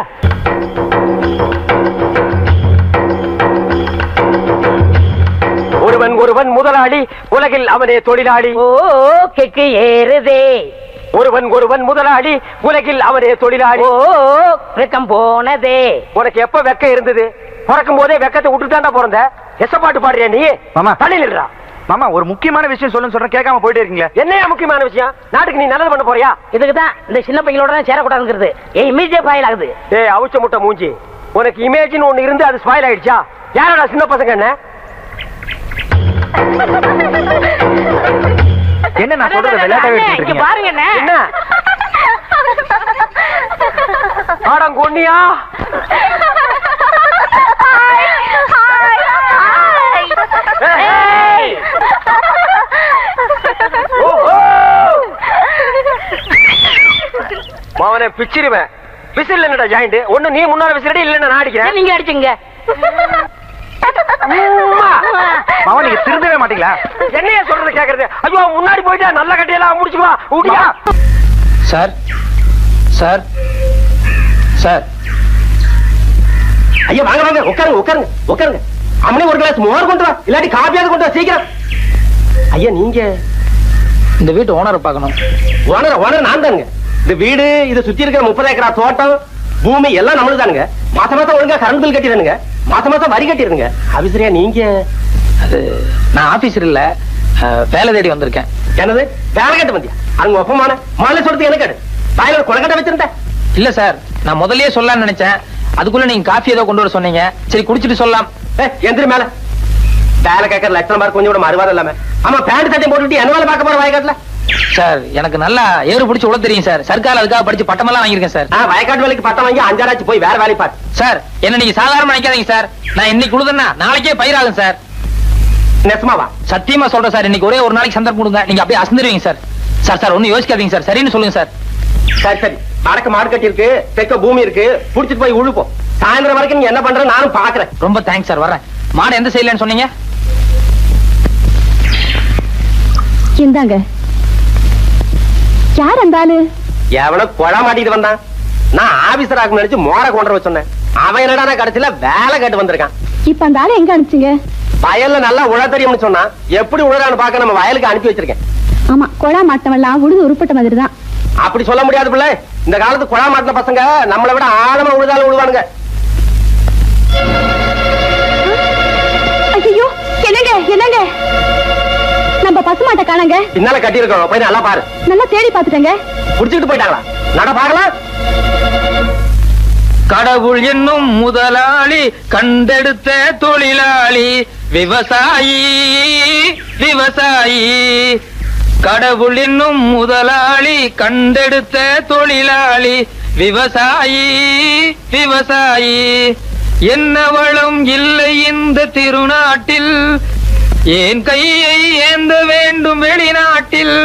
ஒருவன் ஒருவன் முதலாளி உலகில் அவனே தொழிலாளி.
ஓ கெக்கு ஏறுதே.
ஒருவன் ஒருவன் முதலாளி உலகில் அவனே தொழிலாளி.
ஓ வெக்கம் போனதே.
உனக்கு எப்ப வெக்க இருந்தது? பிறக்கும் போதே வெக்கத்தை விட்டுட்டாண்டா பிறந்த. எச பாட்டு பாடுறியா நீ?
மாமா.
இல்லடா
மாமா ஒரு முக்கியமான விஷயம் சொல்லுன்னு சொல்றேன் கேட்காம போயிட்டே இருக்கீங்க
என்னையா முக்கியமான விஷயம்? நாட்டுக்கு நீ நல்லது பண்ண போறியா?
இதுக்கு தான் இந்த சின்ன பையனோட தான் சேரக்கூடாதுங்கிறது. ஏன் இமீடியட் ஃபைல் ஆகுது.
ஏய் அவுச்ச முட்டை மூஞ்சி. உனக்கு இமேஜின் ஒண்ணு இருந்து அது ஸ்பாயில் ஆயிடுச்சா? யாரோட சின்ன பசங்க என்ன?
என்ன நான் சொல்றத விளையாட்டாவே
பாருங்க என்ன
என்ன ஆடம் கொன்னியா! மாவனே பிச்சிருவேன் விசில் என்னடா ஜாயிண்ட் ஒண்ணு நீ முன்னால விசிலடி இல்லன்னா நான் அடிக்கிறேன்
நீங்க அடிச்சுங்க!
மாமா நீங்க திருந்தவே மாட்டீங்களா?
என்னைய சொல்றது கேக்குறது? ஐயோ முன்னாடி போயிட்டா நல்ல கட்டியெல்லாம் முடிச்சுக்குவா ஊட்டியா?
Sir sir sir.
ஐயா வாங்க வாங்க உட்காருங்க உட்காருங்க உட்காருங்க. அம்மனே ஒரு கிளாஸ் மோர் கொண்டு வா இல்லாட்டி காப்பியாவது கொண்டு வா சீக்கிரம். ஐயா நீங்க
இந்த வீட்டு ஓனரை பார்க்கணும்.
ஓனர் ஓனர் நான் தானுங்க. இந்த வீடு இதை சுத்தி இருக்கிற முப்பது ஏக்கரா தோட்டம் பூமி எல்லாம் நம்மளுக்கு தானுங்க மாசம் மாசம் ஒழுங்கா கரண்ட் பில் கட்டிடுங்க மாசம் மாசம் வரி கட்டிடுங்க அபிசரியா நீங்க?
அது நான் ஆபீசர் இல்ல. வேலை தேடி வந்திருக்கேன்.
என்னது? வேலை கட்டு வந்தியா? அங்க ஒப்பமான. மாலை சொல்றது எனக்கு கேடு வாயில கொலக்கட்டை வச்சிருந்தேன்
இல்ல சார். நான் முதல்லயே சொல்லலாம்னு நினைச்சேன். அதுக்குள்ள நீங்க காஃபி ஏதோ கொண்டு வர சொன்னீங்க. சரி குடிச்சிட்டு சொல்லலாம்.
எந்திரி மேல. வேலை கேட்கற லட்சணம் பாரு கொஞ்சம் கூட மறுவாதம் இல்லாம. ஆமா பேண்ட் சட்டை போட்டுட்டு என்ன வேலை பார்க்க போற வயக்காட்டுல
சார் எனக்கு நல்லா ஏறு பிடிச்சி உள்ள தெரியும் சார். சர்க்கார் அதுக்காக படிச்சு பட்டமெல்லாம் வாங்கியிருக்கேன் சார்.
வயக்காட்டு வேலைக்கு பட்டம் வாங்கி அஞ்சாராச்சு போய் வேற வேலை பாரு.
சார் என்ன நீங்க சாதாரணமா நினைக்காதீங்க சார். நான் இன்னைக்கு உழுதுன்னா நாளைக்கே பயிராகும் சார்.
நெசமாவா
சத்தியமா சொல்றேன் சார் இன்னைக்கு ஒரே ஒரு நாளைக்கு சந்தர்ப்பம் கொடுங்க. நீங்க அப்படியே அசந்துருவீங்க சார். சார் சார் ஒன்னும் யோசிக்காதீங்க சார். சரின்னு சொல்லுங்க சார்.
சரி சரி. வடக்கு மார்க்கெட் இருக்கு தெற்க பூமி இருக்கு. புடிச்சிட்டு போய் உழுப்போம். சாயந்தரம் வரைக்கும் நீங்க என்ன பண்ற நானும் பாக்குறேன்.
ரொம்ப தேங்க்ஸ் சார் வரேன் மாடு எந்த சைடுலன்னு சொன்னீங்க?
இந்தாங்க. யார் அந்த ஆளு?
எவனோ மாட்டிட்டு வந்தான். நான் ஆபீசர் ஆகும் நினைச்சு மோர கொண்டு வர சொன்னேன். அவன் என்னடா கடைசியில வேலை கேட்டு வந்திருக்கான்.
இப்ப அந்த ஆளு எங்க அனுப்பிச்சீங்க?
வயல்ல நல்லா உழ தெரியும்னு சொன்னான். எப்படி உழறான்னு பார்க்க நம்ம வயலுக்கு அனுப்பி வச்சிருக்கேன்.
ஆமா கொழா மாட்டவெல்லாம் உழுது உருப்பட்ட மாதிரி தான்
அப்படி சொல்ல முடியாது பிள்ளை. இந்த காலத்து குழா மாட்டின பசங்க நம்மளை விட ஆழமா உழுதாலும் உழுவானுங்க.
ஐயோ என்னங்க என்னங்க? நம்ம பசுமாட்டை காணங்க.
பின்னால கட்டியிருக்கோம் போய் நல்லா பாரு.
நல்லா தேடி பாத்துட்டேங்க
புடிச்சுட்டு போயிட்டாங்களா? நட பாக்கலாம்
கடவுள் என்னும் முதலாளி கண்டெடுத்த தொழிலாளி விவசாயி விவசாயி. கடவுள் என்னும் முதலாளி கண்டெடுத்த தொழிலாளி விவசாயி விவசாயி. என்ன வளம் இல்லை இந்த திருநாட்டில் ஏன் கையை ஏந்த வேண்டும் வெளிநாட்டில்?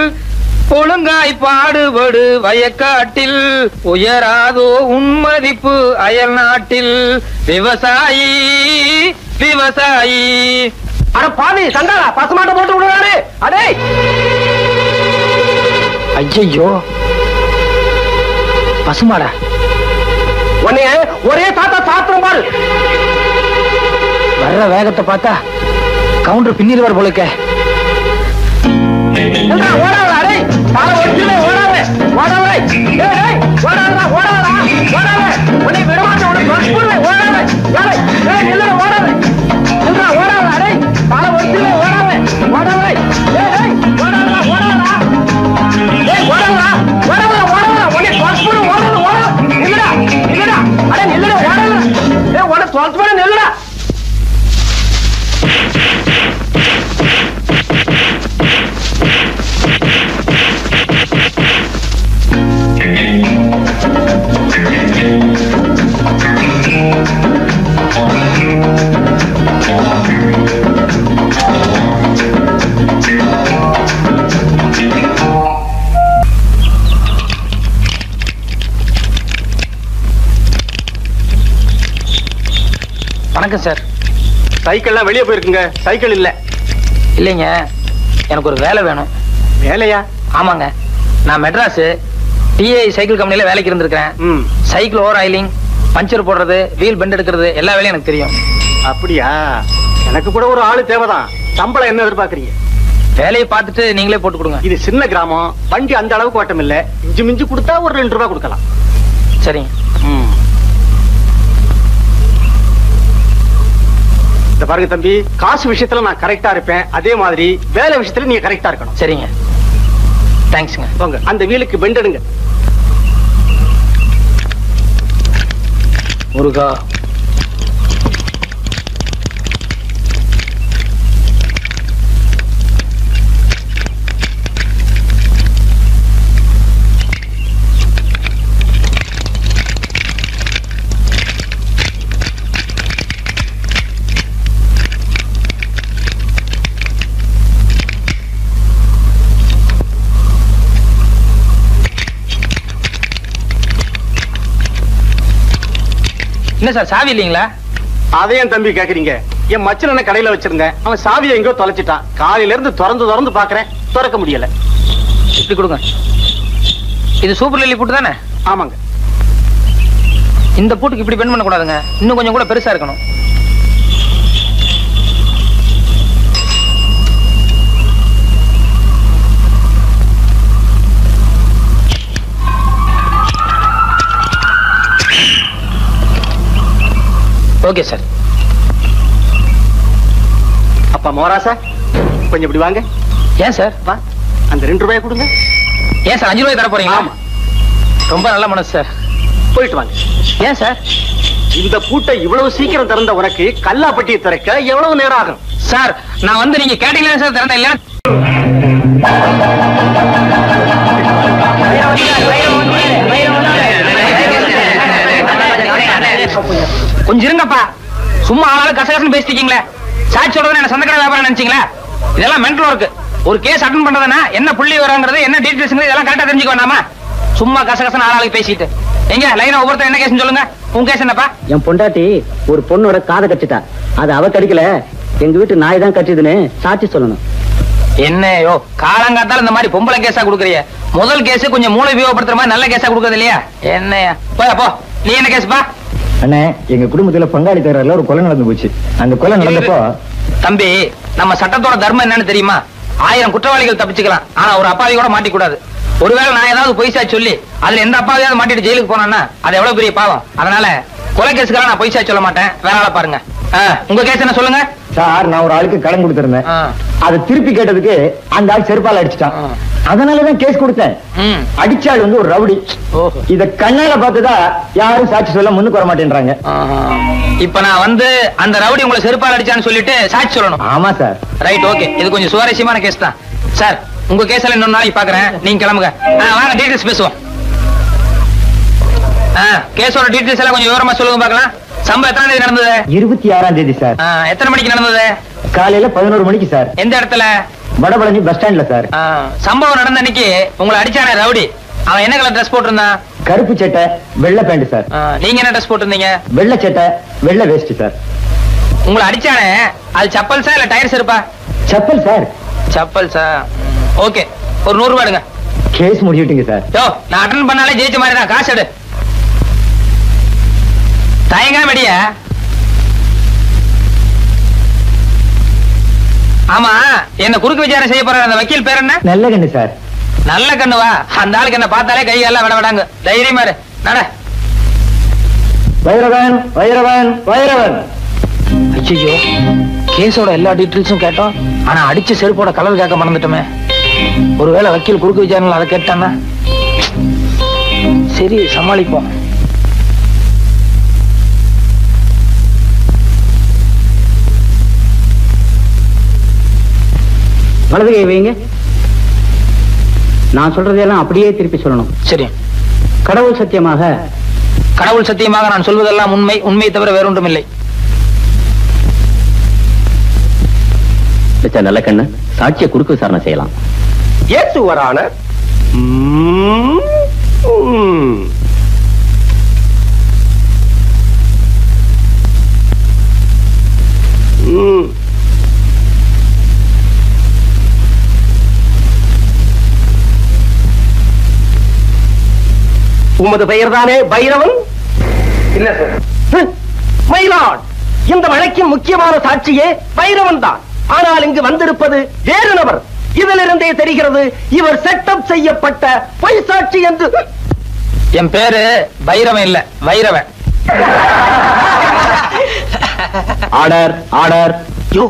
ஒழுங்காய் பாடுபடு வயக்காட்டில். உயராதோ உன்மதிப்பு அயல் நாட்டில். விவசாயி விவசாயி.
அட பாவி சண்டாளா பசுமாட்டை போட்டு விடுறாரு அடே!
ஐயோ பசுமாடா.
உன்னைய ஒரே தாத்தா சாத்திரம் பாரு.
வர்ற வேகத்தை பார்த்தா கவுண்டர் பின்னிருவார் போலக்க
நில்றா, ஓடாத. ஓடாத ஓடாத. உன்னை விடமாட்டேன் உனக்கு
வணக்கம் சார்.
சைக்கிள்லாம் வெளியே போயிருக்குங்க. சைக்கிள் இல்ல.
இல்லைங்க. எனக்கு ஒரு வேலை வேணும்.
வேலையா?
ஆமாங்க. நான் மெட்ராஸ். டிஐ சைக்கிள் கம்பெனில வேலைக்கு இருந்திருக்கிறேன். சைக்கிள் ஓவர் ஆயிலிங் பஞ்சர் போடுறது வீல் பெண்ட் எடுக்கிறது எல்லா வேலையும் எனக்கு தெரியும்.
அப்படியா? எனக்கு கூட ஒரு ஆளு தேவைதான். சம்பளம் என்ன எதிர்பார்க்கறீங்க?
வேலையை பார்த்துட்டு நீங்களே போட்டு கொடுங்க.
இது சின்ன கிராமம். வண்டி அந்த அளவுக்கு ஓட்டம் இல்ல. இஞ்சி மிஞ்சி கொடுத்தா ஒரு ரெண்டு ரூபாய் கொடுக்கலாம்.
சரிங்க.
இந்த பாருங்க தம்பி காசு விஷயத்துல நான் கரெக்டா இருப்பேன். அதே மாதிரி வேலை விஷயத்துல நீங்க கரெக்டா இருக்கணும்.
சரிங்க. தேங்க்ஸுங்க
போங்க. அந்த வீலுக்கு பெண்ட் எடுங்க.
முருகா என்ன சார் சாவி இல்லைங்களா?
அதையும் தம்பி கேக்குறீங்க. என் மச்சன கடையில வச்சிருந்தேன். அவன் சாவியை எங்கோ தொலைச்சிட்டான். காலையில இருந்து திறந்து திறந்து பாக்குறேன் திறக்க முடியல.
இப்படி கொடுங்க. இது சூப்பர் லில்லி பூட்டு தானே?
ஆமாங்க.
இந்த பூட்டுக்கு இப்படி பெண்ட் பண்ணக்கூடாதுங்க. இன்னும் கொஞ்சம் கூட பெருசா இருக்கணும். Okay sir.
அப்பா மோராசா கொஞ்சம் இப்படி வாங்க.
ஏன் சார்?
வா. அந்த ரெண்டு ரூபாய் கொடுங்க.
ஏன் சார் அஞ்சு ரூபாய் தர போறீங்களா?
ஆமா.
ரொம்ப நல்ல மனசு சார்.
போயிட்டு வாங்க.
ஏன் சார்?
இந்த பூட்டை இவ்வளவு சீக்கிரம் திறந்த உனக்கு கல்லாப்பட்டியை திறக்க எவ்வளவு நேரம் ஆகும்?
சார் நான் வந்து நீங்க கேட்டீங்களா சார் திறந்தேன் இல்ல கொஞ்சம் இருங்கப்பா. சும்மா ஆளாலும் கசகசன்னு பேசிட்டீங்களே. சாட்சியோட என்ன சொந்தக்கடை வியாபாரம் நினைச்சீங்களா? இதெல்லாம் மென்டல் ஒர்க் ஒரு கேஸ் அட்டன் பண்றதுன்னா என்ன புள்ளி வராங்கிறது என்ன டீடைல்ஸ் இதெல்லாம் கரெக்டா தெரிஞ்சுக்க வேண்டாமா? சும்மா கசகசன்னு ஆளாளுக்கு பேசிட்டு. எங்க லைனா ஒவ்வொருத்தர் என்ன கேஸ் சொல்லுங்க. உங்க கேஸ் என்னப்பா?
என் பொண்டாட்டி ஒரு பொண்ணோட காதை கட்டிட்டா. அது அவ கடிக்கல. எங்க வீட்டு நாய் தான் கட்டிதுன்னு சாட்சி சொல்லணும்.
என்னையோ காலங்காத்தால இந்த மாதிரி பொம்பளை கேஸா குடுக்குறிய. முதல் கேஸ் கொஞ்சம் மூளை உபயோகப்படுத்துற மாதிரி நல்ல கேஸா குடுக்கறது இல்லையா? என்னையா? போயா போ. நீ என்ன கேஸ்பா
அண்ணே எங்க குடும்பத்துல பங்காளி தகராறுல ஒரு கொலை நடந்து போச்சு. அந்த கொலை நடந்தப்போ
தம்பி நம்ம சட்டத்தோட தர்மம் என்னன்னு தெரியுமா? ஆயிரம் குற்றவாளிகள் தப்பிச்சுக்கலாம். ஆனா ஒரு அப்பாவி கூட மாட்டிக்கூடாது. ஒருவேளை நான் ஏதாவது பொய்சா சொல்லி அதுல எந்த அப்பாவையாவது மாட்டிட்டு ஜெயிலுக்கு போனேன்னா அது எவ்வளவு பெரிய பாவம். அதனால கொலை கேஸுக்கெல்லாம் நான் பொய்சா சொல்ல மாட்டேன். வேற ஆளை பாருங்க. உங்க கேஸ் என்ன சொல்லுங்க?
சார் நான் ஒரு ஆளுக்கு கடன் கொடுத்திருந்தேன். அதை திருப்பி கேட்டதுக்கு அந்த ஆள் செருப்பால அடிச்சிட்டான். அதனாலதான் கேஸ் கொடுத்தேன். அடிச்சாள் வந்து ஒரு ரவுடி. இத கண்ணால பார்த்ததா யாரும் சாட்சி சொல்ல முன்னுக்கு வர மாட்டேன்றாங்க.
இப்ப நான் வந்து அந்த ரவுடி உங்களை செருப்பால் அடிச்சான்னு சொல்லிட்டு சாட்சி சொல்லணும்.
ஆமா சார்.
ரைட் ஓகே இது கொஞ்சம் சுவாரஸ்யமான கேஸ் தான். சார் உங்க கேஸ் எல்லாம் இன்னொரு நாளைக்கு பாக்குறேன். நீங்க கிளம்புங்க. வாங்க டீடைல்ஸ் பேசுவோம். கேஸோட டீடைல்ஸ் எல்லாம் கொஞ்சம் விவரமா சொல்லுங்க பார்க்கலாம். சம்பவம் எத்தனை தேதி நடந்தது?
இருபத்தி ஆறாம் தேதி சார்.
எத்தனை மணிக்கு நடந்தது?
காலையில பதினோரு மணிக்கு சார்.
எந்த இடத்துல?
வடபழனி பஸ் ஸ்டாண்ட்ல சார்
சம்பவம் நடந்த அன்னைக்கு உங்களை அடிச்சானே ரவுடி. அவன் என்ன கலர் ட்ரெஸ் போட்டிருந்தான்?
கருப்பு சட்டை வெள்ளை பேண்ட் சார்
நீங்க என்ன ட்ரெஸ் போட்டிருந்தீங்க?
வெள்ளை சட்டை வெள்ளை வேஷ்டி சார்
உங்களை அடிச்சானே? அது சப்பல்ஸா இல்ல டயர்ஸ் இருப்பா
செப்பல் சார்
சப்பல்ஸா ஓகே ஒரு நூறு ரூபாய் எடுங்க.
கேஸ் முடிச்சுட்டீங்க சார்
யோ நான் அட்டன் பண்ணாலே ஜெயிச்ச மாதிரி தான். காசு எடு. தயங்காம அடிய ஆமா என்ன குறுக்கு விசாரணை செய்ய போற அந்த வக்கீல் பேர் என்ன?
நல்ல கண்ணு சார்.
நல்ல கண்ணுவா? அந்த ஆளுக்கு என்ன பார்த்தாலே கை எல்லாம் விட விடாங்க. தைரியமா நட.
வைரவன் வைரவன் வைரவன்.
ஐயோ கேஸோட எல்லா டீட்டெயில்ஸும் கேட்டோம். ஆனா அடிச்ச செருப்போட கலர் கேட்க மறந்துட்டோமே. ஒருவேளை வக்கீல் குறுக்கு விசாரணை அதை கேட்டானா சரி சமாளிப்போம்.
வலது கை வைங்க நான் சொல்றதையெல்லாம் அப்படியே திருப்பி சொல்லணும்.
சரி.
கடவுள் சத்தியமாக
கடவுள் சத்தியமாக நான் சொல்வதெல்லாம் உண்மை உண்மை தவிர வேறொன்றும் இல்லை
மிஸ்டர் நல்லக்கண்ணு சாட்சியை குறுக்கு விசாரணை செய்யலாம்.
ஏசு வரான
உமது பெயர்தானே பைரவன்?
இல்ல சார்
மயிலாட் இந்த வழக்கின் முக்கியமான சாட்சியே பைரவன் தான். ஆனால் இங்கு வந்திருப்பது வேறு நபர். இதிலிருந்தே தெரிகிறது இவர் செட்டப் செய்யப்பட்ட பொய் சாட்சி என்று.
என் பேரு பைரவன் இல்ல வைரவன்.
ஆர்டர் ஆர்டர்
யோ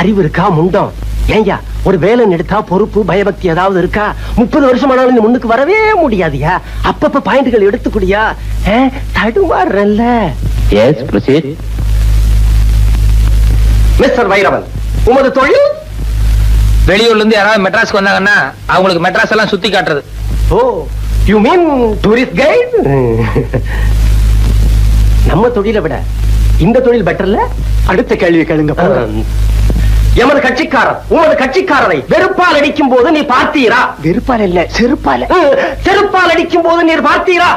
அறிவு இருக்கா முண்டம்? ஏய்யா ஒரு வேலை எடுத்தா பொறுப்பு பயபக்தி ஏதாவது இருக்கா? முப்பது வருஷம் ஆனாலும் நீ முன்னுக்கு வரவே முடியாதியா? அப்பப்ப பாயிண்ட்கள் எடுத்துக்கூடியா? தடுமாறல்ல
எஸ் ப்ரொசீட்
மிஸ்டர் வைரவன் உமது தொழில்?
வெளியூர்ல இருந்து யாராவது மெட்ராஸ்க்கு வந்தாங்கன்னா அவங்களுக்கு மெட்ராஸ் எல்லாம் சுத்தி காட்டுறது.
Oh you mean tourist guide நம்ம தொழிலை விட இந்த தொழில் பெட்டர்ல அடுத்த கேள்வி கேளுங்க. எமது கட்சிக்காரர் உமது கட்சிக்காரரை வெறுப்பால் அடிக்கும் போது நீ பார்த்தீரா? வெறுப்பால் இல்ல செருப்பால். செருப்பால் அடிக்கும் போது நீர் பார்த்தீரா?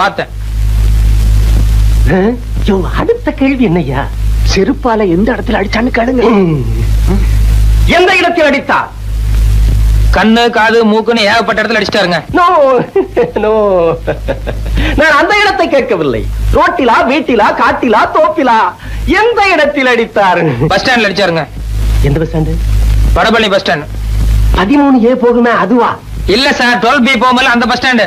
பார்த்தேன்.
அடுத்த கேள்வி என்னய்யா? செருப்பால எந்த இடத்துல அடிச்சான்னு கேளுங்க. எந்த இடத்தில் அடித்தார்?
கண்ணு காது மூக்குன்னு ஏகப்பட்ட இடத்துல அடிச்சிட்டாருங்க.
No no. நான் அந்த இடத்தை கேட்கவில்லை. ரோட்டிலா வீட்டிலா காட்டிலா தோப்பிலா? எந்த இடத்தில் அடித்தார்?
பஸ் ஸ்டாண்ட்ல அடிச்சாருங்க.
எந்த bus stand
Vadapalani bus stand
பதிமூணு ஏ போகுமே அதுவா?
இல்ல சார் டுவெல் பி போகும்போது அந்த பஸ் ஸ்டாண்டு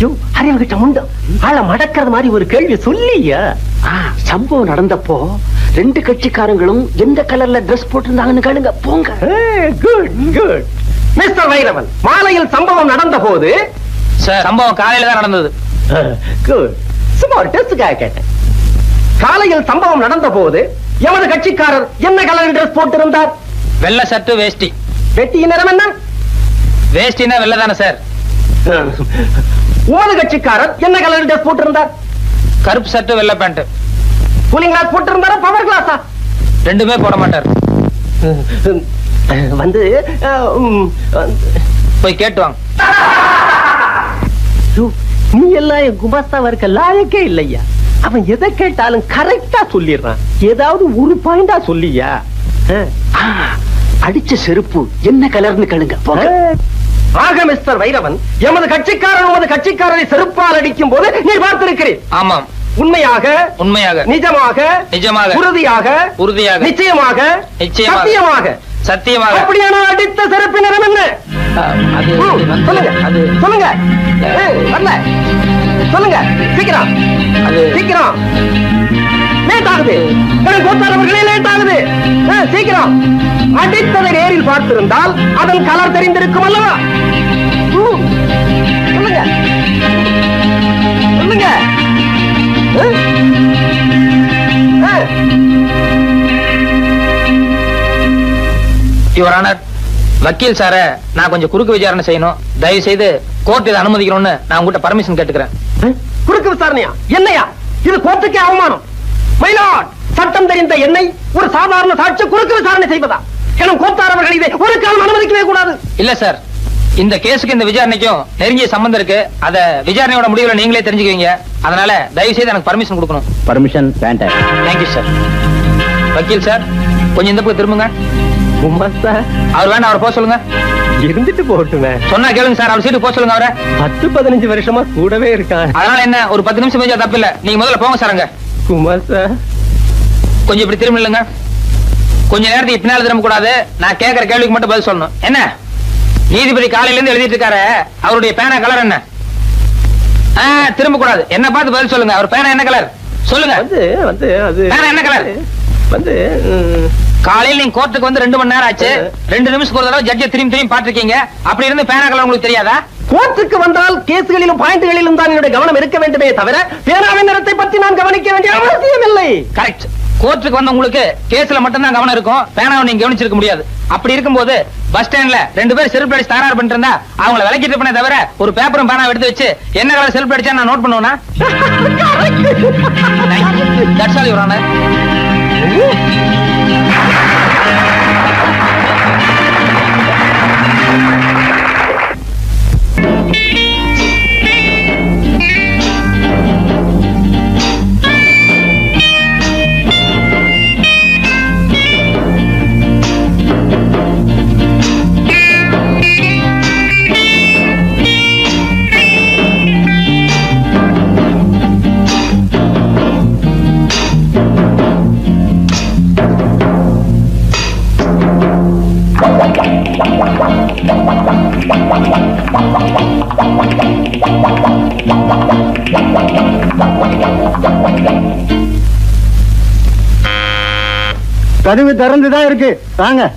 யோ அறிவு கிட்ட முண்டம். ஆள மடக்கிறது மாதிரி ஒரு கேள்வி சொல்லியா. சம்பவம் நடந்தப்போ ரெண்டு கட்சிக்காரங்களும் எந்த கலர்ல ட்ரெஸ் போட்டிருந்தாங்கன்னு கேளுங்க போங்க. குட் குட் மிஸ்டர் வைரவன் மாலையில் சம்பவம் நடந்த போது
சார் சம்பவம் காலையில தான் நடந்தது
குட் சும்மா ஒரு டெஸ்டுக்காக கேட்டேன். காலையில் சம்பவம் நடந்த போது எமது கட்சிக்காரர் என்ன கலர் ட்ரெஸ் போட்டிருந்தார்?
வெள்ளை சட்டு வேஷ்டி.
வெட்டியின் நிறம் என்ன?
வேஷ்டினா வெள்ளை தானே சார்?
உமது கட்சிக்காரர் என்ன கலர் ட்ரெஸ் போட்டிருந்தார்?
கருப்பு சட்டு வெள்ளை பேண்ட்
கூலிங் கிளாஸ் போட்டிருந்தாரா பவர் கிளாஸா
ரெண்டுமே போட மாட்டார்.
வந்து
போய் கேட்டு வாங்க.
நீ எல்லாம் என் குமாஸ்தாவா இருக்க லாயக்கே இல்லையா? அவன் எதை கேட்டாலும் கரெக்டா சொல்லிடுறான். ஏதாவது ஒரு பாயிண்டா சொல்லியா.
அடிச்ச செருப்பு என்ன கலர்னு கேளுங்க. போங்க.
ஆக மிஸ்டர் வைரவன் எமது கட்சிக்காரன் உமது கட்சிக்காரரை செருப்பால் அடிக்கும் போது நீ பார்த்திருக்கிறேன்
ஆமாம்.
உண்மையாக
உண்மையாக.
நிஜமாக
நிஜமாக.
உறுதியாக
உறுதியாக.
நிச்சயமாக
நிச்சயமாக.
சத்தியமாக.
சத்தியமாக.
அப்படியான அடித்த செருப்பு நிறம் என்ன? சொல்லுங்க.
அது
சொல்லுங்க. ஏய், வரல. சொல்லுங்க. சீக்கிரம். சீக்கிரம். லேட் ஆகுது எனக்கு கோத்தாரவர்களே லேட் ஆகுது ஆ, சீக்கிரம். அடித்ததை நேரில் பார்த்திருந்தால் அதன் கலர் தெரிந்திருக்கும் அல்லவா? சொல்லுங்க. சொல்லுங்க.
யுவர் வக்கீல் சார நான் கொஞ்சம் குறுக்கு விசாரணை செய்யணும். தயவு செய்து கோர்ட் இதை அனுமதிக்கணும்னு நான் உங்ககிட்ட பர்மிஷன் கேட்டுக்கிறேன்?
குறுக்கு விசாரணையா? என்னையா? இது கோர்ட்டுக்கே அவமானம். மயிலாட் சட்டம் தெரிந்த என்னை ஒரு சாதாரண சாட்சி குறுக்கு விசாரணை செய்வதா? எனும் கோத்தாரவர்கள் இதை ஒரு காலம் அனுமதிக்கவே கூடாது.
இல்ல சார் இந்த கேஸுக்கு இந்த விசாரணைக்கும் நெருங்கிய சம்பந்தம் இருக்கு. அத விசாரணையோட முடிவுல நீங்களே தெரிஞ்சுக்குவீங்க. அதனால தயவு செய்து எனக்கு பர்மிஷன் கொடுக்கணும்.
பர்மிஷன் வேண்டாம்
தேங்க்யூ சார் வக்கீல் சார் கொஞ்சம் இந்த பக்கம் திரும்புங்க.
குமாஸ்தா
அவர் வேண்டாம் அவர் போக சொல்லுங்க.
இருந்துட்டு போட்டுமே
சொன்னா கேளுங்க சார் அவர் சீட்டு போக சொல்லுங்க அவரை.
பத்து பதினஞ்சு வருஷமா கூடவே இருக்கான்
அதனால என்ன ஒரு பத்து நிமிஷம் பேஞ்சா தப்பு இல்ல நீங்க முதல்ல போங்க சார் அங்க.
குமாஸ்தா
கொஞ்சம் இப்படி திரும்ப இல்லைங்க கொஞ்ச நேரத்துக்கு பின்னால திரும்ப கூடாது. நான் கேட்கிற கேள்விக்கு மட்டும் பதில் சொல்லணும். என்ன? நீதிபதி காலையில இருந்து எழுதிட்டு இருக்காரு. அவருடைய பேனா கலர் என்ன? திரும்ப கூடாது. என்ன பார்த்து பதில் சொல்லுங்க. அவர் பேனா என்ன கலர் சொல்லுங்க.
வந்து வந்து அது
வேற என்ன கலர்?
வந்து
காலையில நீங்க கோர்ட்டுக்கு வந்து ரெண்டு மணி நேரம் ஆச்சு. ரெண்டு நிமிஷத்துக்கு ஒரு தடவை ஜட்ஜை திரும்பி திரும்பி பாத்திருக்கீங்க அப்படி இருந்து பேனா கலர் உங்களுக்கு தெரியாதா?
கோர்ட்டுக்கு வந்தால் கேஸ்களிலும் பாயிண்ட்களிலும் தான் என்னுடைய கவனம் இருக்க வேண்டுமே தவிர பேராவின் நிறத்தை பற்றி நான் கவனிக்க வேண்டிய அவசியம் இல்லை.
கரெக்ட் கோர்ட்டுக்கு வந்த உங்களுக்கு கேஸ்ல மட்டும் தான் கவனம் இருக்கும். பேனாவை நீங்க கவனிச்சிருக்க முடியாது. அப்படி இருக்கும்போது பஸ் ஸ்டாண்ட்ல ரெண்டு பேர் செல்ஃப் அடிச்சு தகராறு பண்ணிட்டு இருந்தா அவங்கள விளக்கிட்டு பண்ண தவிர ஒரு பேப்பரும் பேனா எடுத்து வச்சு என்ன கலர் செல்ஃப் அடிச்சா நான் நோட் பண்ணுவேனா?
கதவு திறந்துதான் இருக்கு. வாங்க.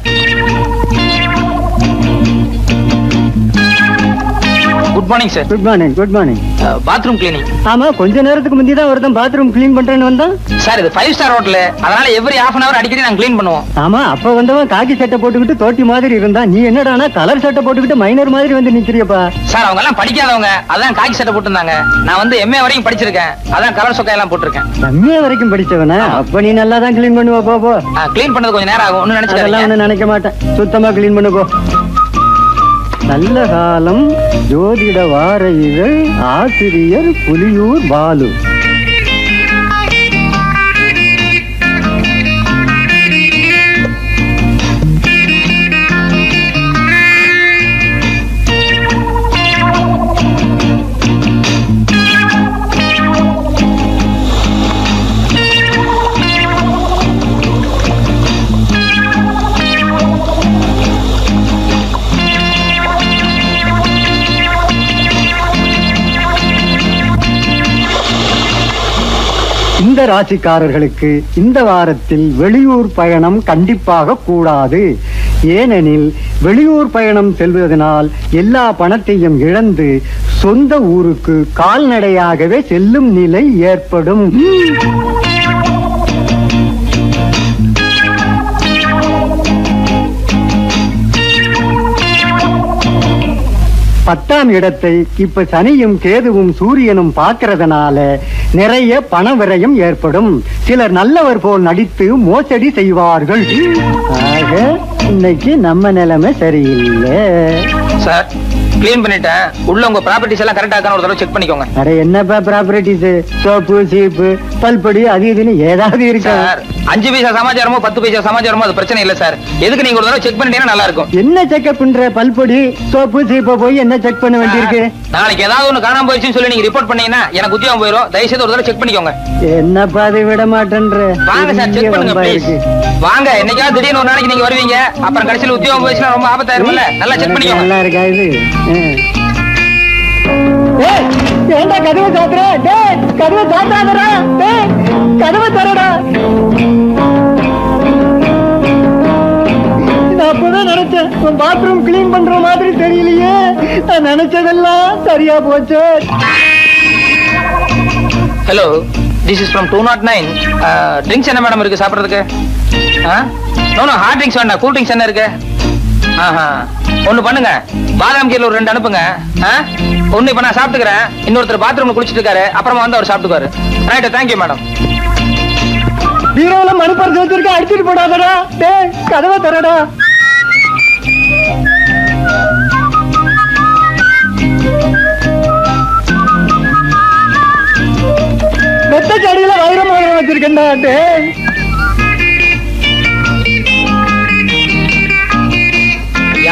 Good morning sir
good morning good morning
bathroom cleaning
ஆமா கொஞ்ச நேரத்துக்கு முந்தி தான் ஒருத்தன் பாத்ரூம் க்ளீன் பண்றேன்னு வந்தான்.
சார் இது ஃபைவ் ஸ்டார் ஹோட்டல் அதனால எவ்ரி half அன் அவர் அடிக்கடி நாங்க க்ளீன் பண்ணுவோம்.
ஆமா அப்ப வந்தவன் காக்கி சட்டை போட்டுக்கிட்டு தோட்டி மாதிரி இருந்தான். நீ என்னடானா கலர் சட்டை போட்டுக்கிட்டு மைனர் மாதிரி வந்து நிக்கிறியப்பா.
சார் அவங்க எல்லாம் படிக்காதவங்க. அதான் காக்கி சட்டை போட்டிருந்தாங்க. நான் வந்து எம்ஏ வரைக்கும் படிச்சிருக்கேன். அதான் கலர் சொக்கா எல்லாம் போட்டிருக்கேன்.
எம்ஏ வரைக்கும் படிச்சவனா? அப்ப நீ நல்லா தான் க்ளீன் பண்ணுவ போ போ.
க்ளீன் பண்ணது கொஞ்சம் நேரம் ஆகும். ஒன்னும்
ஒண்ணும் நினைக்க மாட்டேன். சுத்தமா க்ளீன் பண்ணு போ. நல்ல காலம் ஜோதிட வார இதழ் ஆசிரியர் புலியூர் பாலு. இந்த ராசிக்காரர்களுக்கு இந்த வாரத்தில் வெளியூர் பயணம் கண்டிப்பாக கூடாது. ஏனெனில் வெளியூர் பயணம் செல்வதனால் எல்லா பணத்தையும் இழந்து சொந்த ஊருக்கு கால்நடையாகவே செல்லும் நிலை ஏற்படும். பத்தாம் இடத்தை இப்ப சனியும் கேதுவும் சூரியனும் பார்க்கறதுனால நிறைய பண விரயம் ஏற்படும். சிலர் நல்லவர் போல் நடித்து மோசடி செய்வார்கள். ஆக இன்னைக்கு நம்ம நிலைமை சரியில்லை.
சார் க்ளீன் பண்ணிட்டேன். உள்ள உங்க ப்ராப்பர்ட்டிஸ் எல்லாம் கரெக்டா இருக்கான்னு ஒரு தடவை செக் பண்ணிக்கோங்க.
அட என்னப்பா ப்ராப்பர்ட்டிஸ் சோப்பு சீப்பு பல்படி அது இதுன்னு ஏதாவது இருக்கா?
சார் அஞ்சு பைசா சமாச்சாரமோ பத்து பைசா சமாச்சாரமோ அது பிரச்சனை இல்ல சார். எதுக்கு நீங்க ஒரு தடவை செக் பண்ணிட்டீங்கன்னா நல்லா இருக்கும்.
என்ன செக்அப் பண்ற? பல்பொடி சோப்பு சீப்பை போய் என்ன செக் பண்ண வேண்டியிருக்கு?
நாளைக்கு ஏதாவது ஒண்ணு காணாம போயிடுச்சுன்னு சொல்லி நீங்க ரிப்போர்ட் பண்ணீங்கன்னா எனக்கு உத்தியோகம் போயிடும் தயவு செய்து ஒரு தடவை செக் பண்ணிக்கோங்க.
என்னப்பா அதை விட மாட்டேன்ற?
வாங்க சார் செக் பண்ணுங்க ப்ளீஸ். வாங்க என்னைக்காவது திடீர்னு ஒரு நாளைக்கு நீங்க வருவீங்க. அப்புறம் கடைசியில் உத்தியோகம் போயிடுச்சுன்னா ரொம்ப ஆபத்தாயிரும்ல நல்லா செக் பண்ணிக்கோங்க.
நல்லா இருக்கா இது? ஏய், ஏன்டா கதவை சாத்துற? டே கதவை சாத்தாதடா. டே கதவை தரடா. அப்பதான் நினைச்சேன் உன் பாத்ரூம் கிளீன் பண்ற மாதிரி தெரியலையே. நான் நினைச்சதெல்லாம் சரியா போச்சு.
Hello this is from two nought nine drinks என்ன மேடம் இருக்கு சாப்பிட்றதுக்கு? நோ நோ ஹார்ட் ட்ரிங்க்ஸ் வேண்டாம் கூல் ட்ரிங்க்ஸ் என்ன இருக்கு? ஆஹா. ஒண்ணு பண்ணுங்க. பாதாம் கீழ ஒரு ரெண்டு அனுப்புங்க. ஆ? ஒண்ணு இப்ப நான் சாப்பிட்டுக்கிறேன். இன்னொருத்தர் பாத்ரூம்ல குளிச்சிட்டு இருக்காரு. அப்புறமா வந்து அவர் சாப்பிட்டுக்காரு ரைட்டு தேங்க்யூ மேடம்
பீரோல மணி பரிசு வச்சிருக்க அடிச்சிட்டு போடாதடா. டேய் கதவை தரடா மெத்த செடியில வைரம் வைரம் வச்சிருக்கேன்டா. டேய்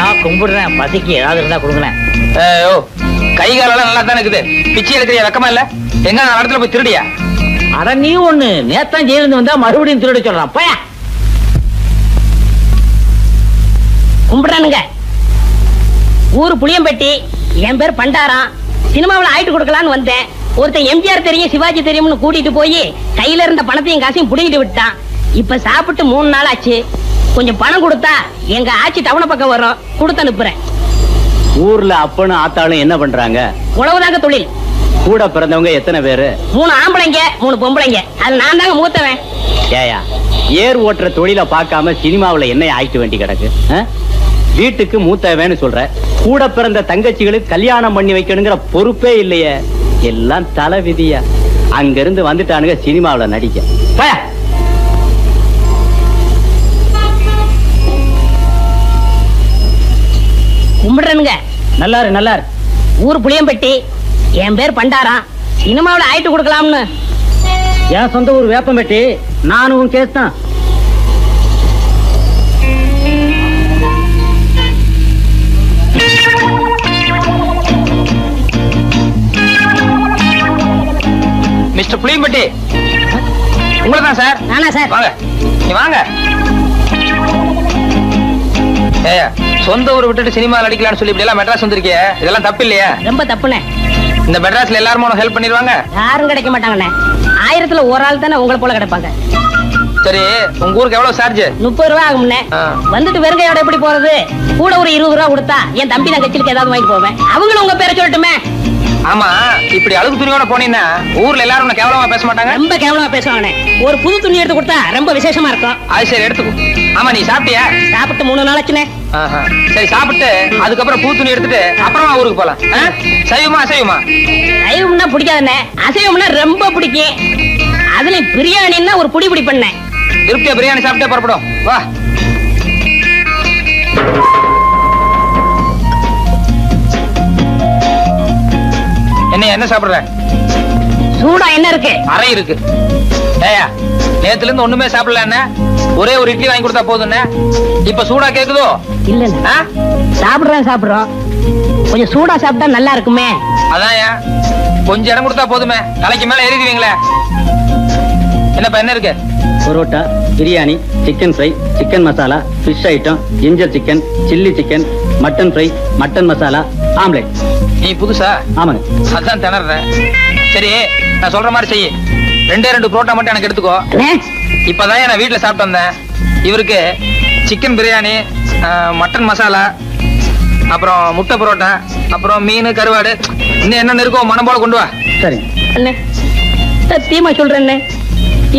யா கும்பிடுறேன். பசிக்கு ஏதாவது இருந்தா கொடுங்களேன்.
ஓ கை காலெல்லாம் நல்லா தானே இருக்குது. பிச்சை எடுக்கிறியா? வெக்கமா இல்ல? எங்க நான் இடத்துல போய் திருடியா?
அட நீ ஒண்ணு. நேத்தான் ஜெயிலிருந்து வந்தா மறுபடியும் திருட சொல்றான். போயா. கும்பிடுறானுங்க. ஊரு புளியம்பட்டி என் பேர் பண்டாரம். சினிமாவில் ஆயிட்டு கொடுக்கலான்னு வந்தேன். ஒருத்தன் எம்ஜிஆர் தெரியும் சிவாஜி தெரியும்னு கூட்டிட்டு போய் கையில இருந்த பணத்தையும் காசையும் புடிங்கிட்டு விட்டான். இப்ப சாப்பிட்டு மூணு நாள் ஆச்சு. கொஞ்சம் பணம் கொடுத்தா எங்க ஆச்சி டவுன பக்கம் வரும் கொடுத்து அனுப்புறேன்.
ஊர்ல அப்பனும் ஆத்தாளும் என்ன பண்றாங்க?
உழவுதாங்க தொழில்.
கூட பிறந்தவங்க எத்தனை பேரு?
மூணு ஆம்பளைங்க மூணு பொம்பளைங்க. அது நான் தாங்க மூத்தவன்.
ஏயா ஏர் ஓட்டுற தொழில பார்க்காம சினிமாவுல என்ன ஆயிட்டு வேண்டி கிடக்கு? வீட்டுக்கு மூத்தவன்னு சொல்ற. கூட பிறந்த தங்கச்சிகளுக்கு கல்யாணம் பண்ணி வைக்கணுங்கிற பொறுப்பே இல்லையே. எல்லாம் தலை விதியா. அங்க இருந்து வந்துட்டானுங்க சினிமாவுல நடிக்க.
கும்பிடுறனுங்க.
நல்லாரு நல்லாரு.
ஊர் புளியம்பட்டி என் பேர் பண்டாரம் சினிமாவில் ஆயிட்டு கொடுக்கலாம்னு.
என் சொந்த ஊர் வேப்பம்பட்டி. நானும் உன் கேஸ் தான்.
மிஸ்டர் புளியம்பட்டி. உங்களை தான் சார்?
நானா சார்?
வாங்க. நீ வாங்க. ஏய் சொந்த ஊர் விட்டுட்டு சினிமாவில் அடிக்கலாம்னு சொல்லி இப்படி எல்லாம் மெட்ராஸ் வந்திருக்கிய? இதெல்லாம் தப்பு இல்லையா
ரொம்ப தப்புண்ணே.
இந்த மெட்ராஸ்ல எல்லாரும் உனக்கு ஹெல்ப் பண்ணிடுவாங்க?
யாரும் கிடைக்க மாட்டாங்கண்ணே. ஆயிரத்துல ஒரு ஆள் தானே உங்களை போல கிடைப்பாங்க.
சரி உங்க ஊருக்கு எவ்வளவு சார்ஜ்
முப்பது ரூபா ஆகும்னே
ஆ.
வந்துட்டு வெறுங்கையோட எப்படி போறது? கூட ஒரு இருபது ரூபா கொடுத்தா என் தம்பி தங்கச்சிலுக்கு ஏதாவது வாங்கிட்டு போவேன். அவங்களும் உங்க பேரை சொல்லட்டுமே.
ஆமா இப்படி அழுகு துணியோட போனீங்கன்னா ஊர்ல எல்லாரும் உன்னை கேவலமா பேச மாட்டாங்க?
ரொம்ப கேவலமா பேசுவாங்கண்ணே ஒரு புது துணி எடுத்து கொடுத்தா ரொம்ப விசேஷமா இருக்கும்.
அது சரி எடுத்துக்கோ. ஆமா நீ சாப்பிட்டியா?
சாப்பிட்டு மூணு
ஆஹா. சரி சாப்பிட்டு அதுக்கப்புறம் பூ துணி எடுத்துட்டு அப்புறமா ஊருக்கு போலாம்? சைவமா அசைவமா?
சைவம்னா பிடிக்காதுண்ணே. அசைவம்னா ரொம்ப பிடிக்கும். அதுல பிரியாணின்னா ஒரு புடி பிடி பண்ணேன்.
திருப்தியா பிரியாணி சாப்பிட்டே புறப்படும். வா. என்ன சாப்பிடுற?
சூடா என்ன இருக்கு?
அறை இருக்கு. ஏயா நேத்துல இருந்து ஒண்ணுமே சாப்பிடல ஒரே ஒரு இட்லி வாங்கி கொடுத்தா போதும் இப்ப சூடா கேக்குதோ?
இல்ல
ஆ?
சாப்பிடுறோம். கொஞ்சம் சூடா சாப்பிட்டா நல்லா இருக்குமே.
அதான் கொஞ்சம் இடம் கொடுத்தா போதுமே. தலைக்கு மேல ஏறிடுவீங்களே. என்னப்பா என்ன இருக்கு?
Parotta biryani chicken fry chicken masala fish item ginger chicken chilli chicken mutton fry mutton masala omelette
நீ புதுசா?
ஆமாங்க.
அதான் திணறேன் சரி நான் சொல்ற மாதிரி செய்யு ரெண்டே ரெண்டு புரோட்டா மட்டும் எனக்கு எடுத்துக்கோ. இப்பதான் நான் வீட்டுல சாப்பிட்டு வந்தேன். இவருக்கு சிக்கன் பிரியாணி மட்டன் மசாலா அப்புறம் முட்டை பரோட்டா அப்புறம் மீன் கருவாடு. இன்னும் என்னென்ன இருக்கோ மனம் போல கொண்டு வா.
சரிங்க
அண்ணே சத்தியமா சொல்றேன்னே.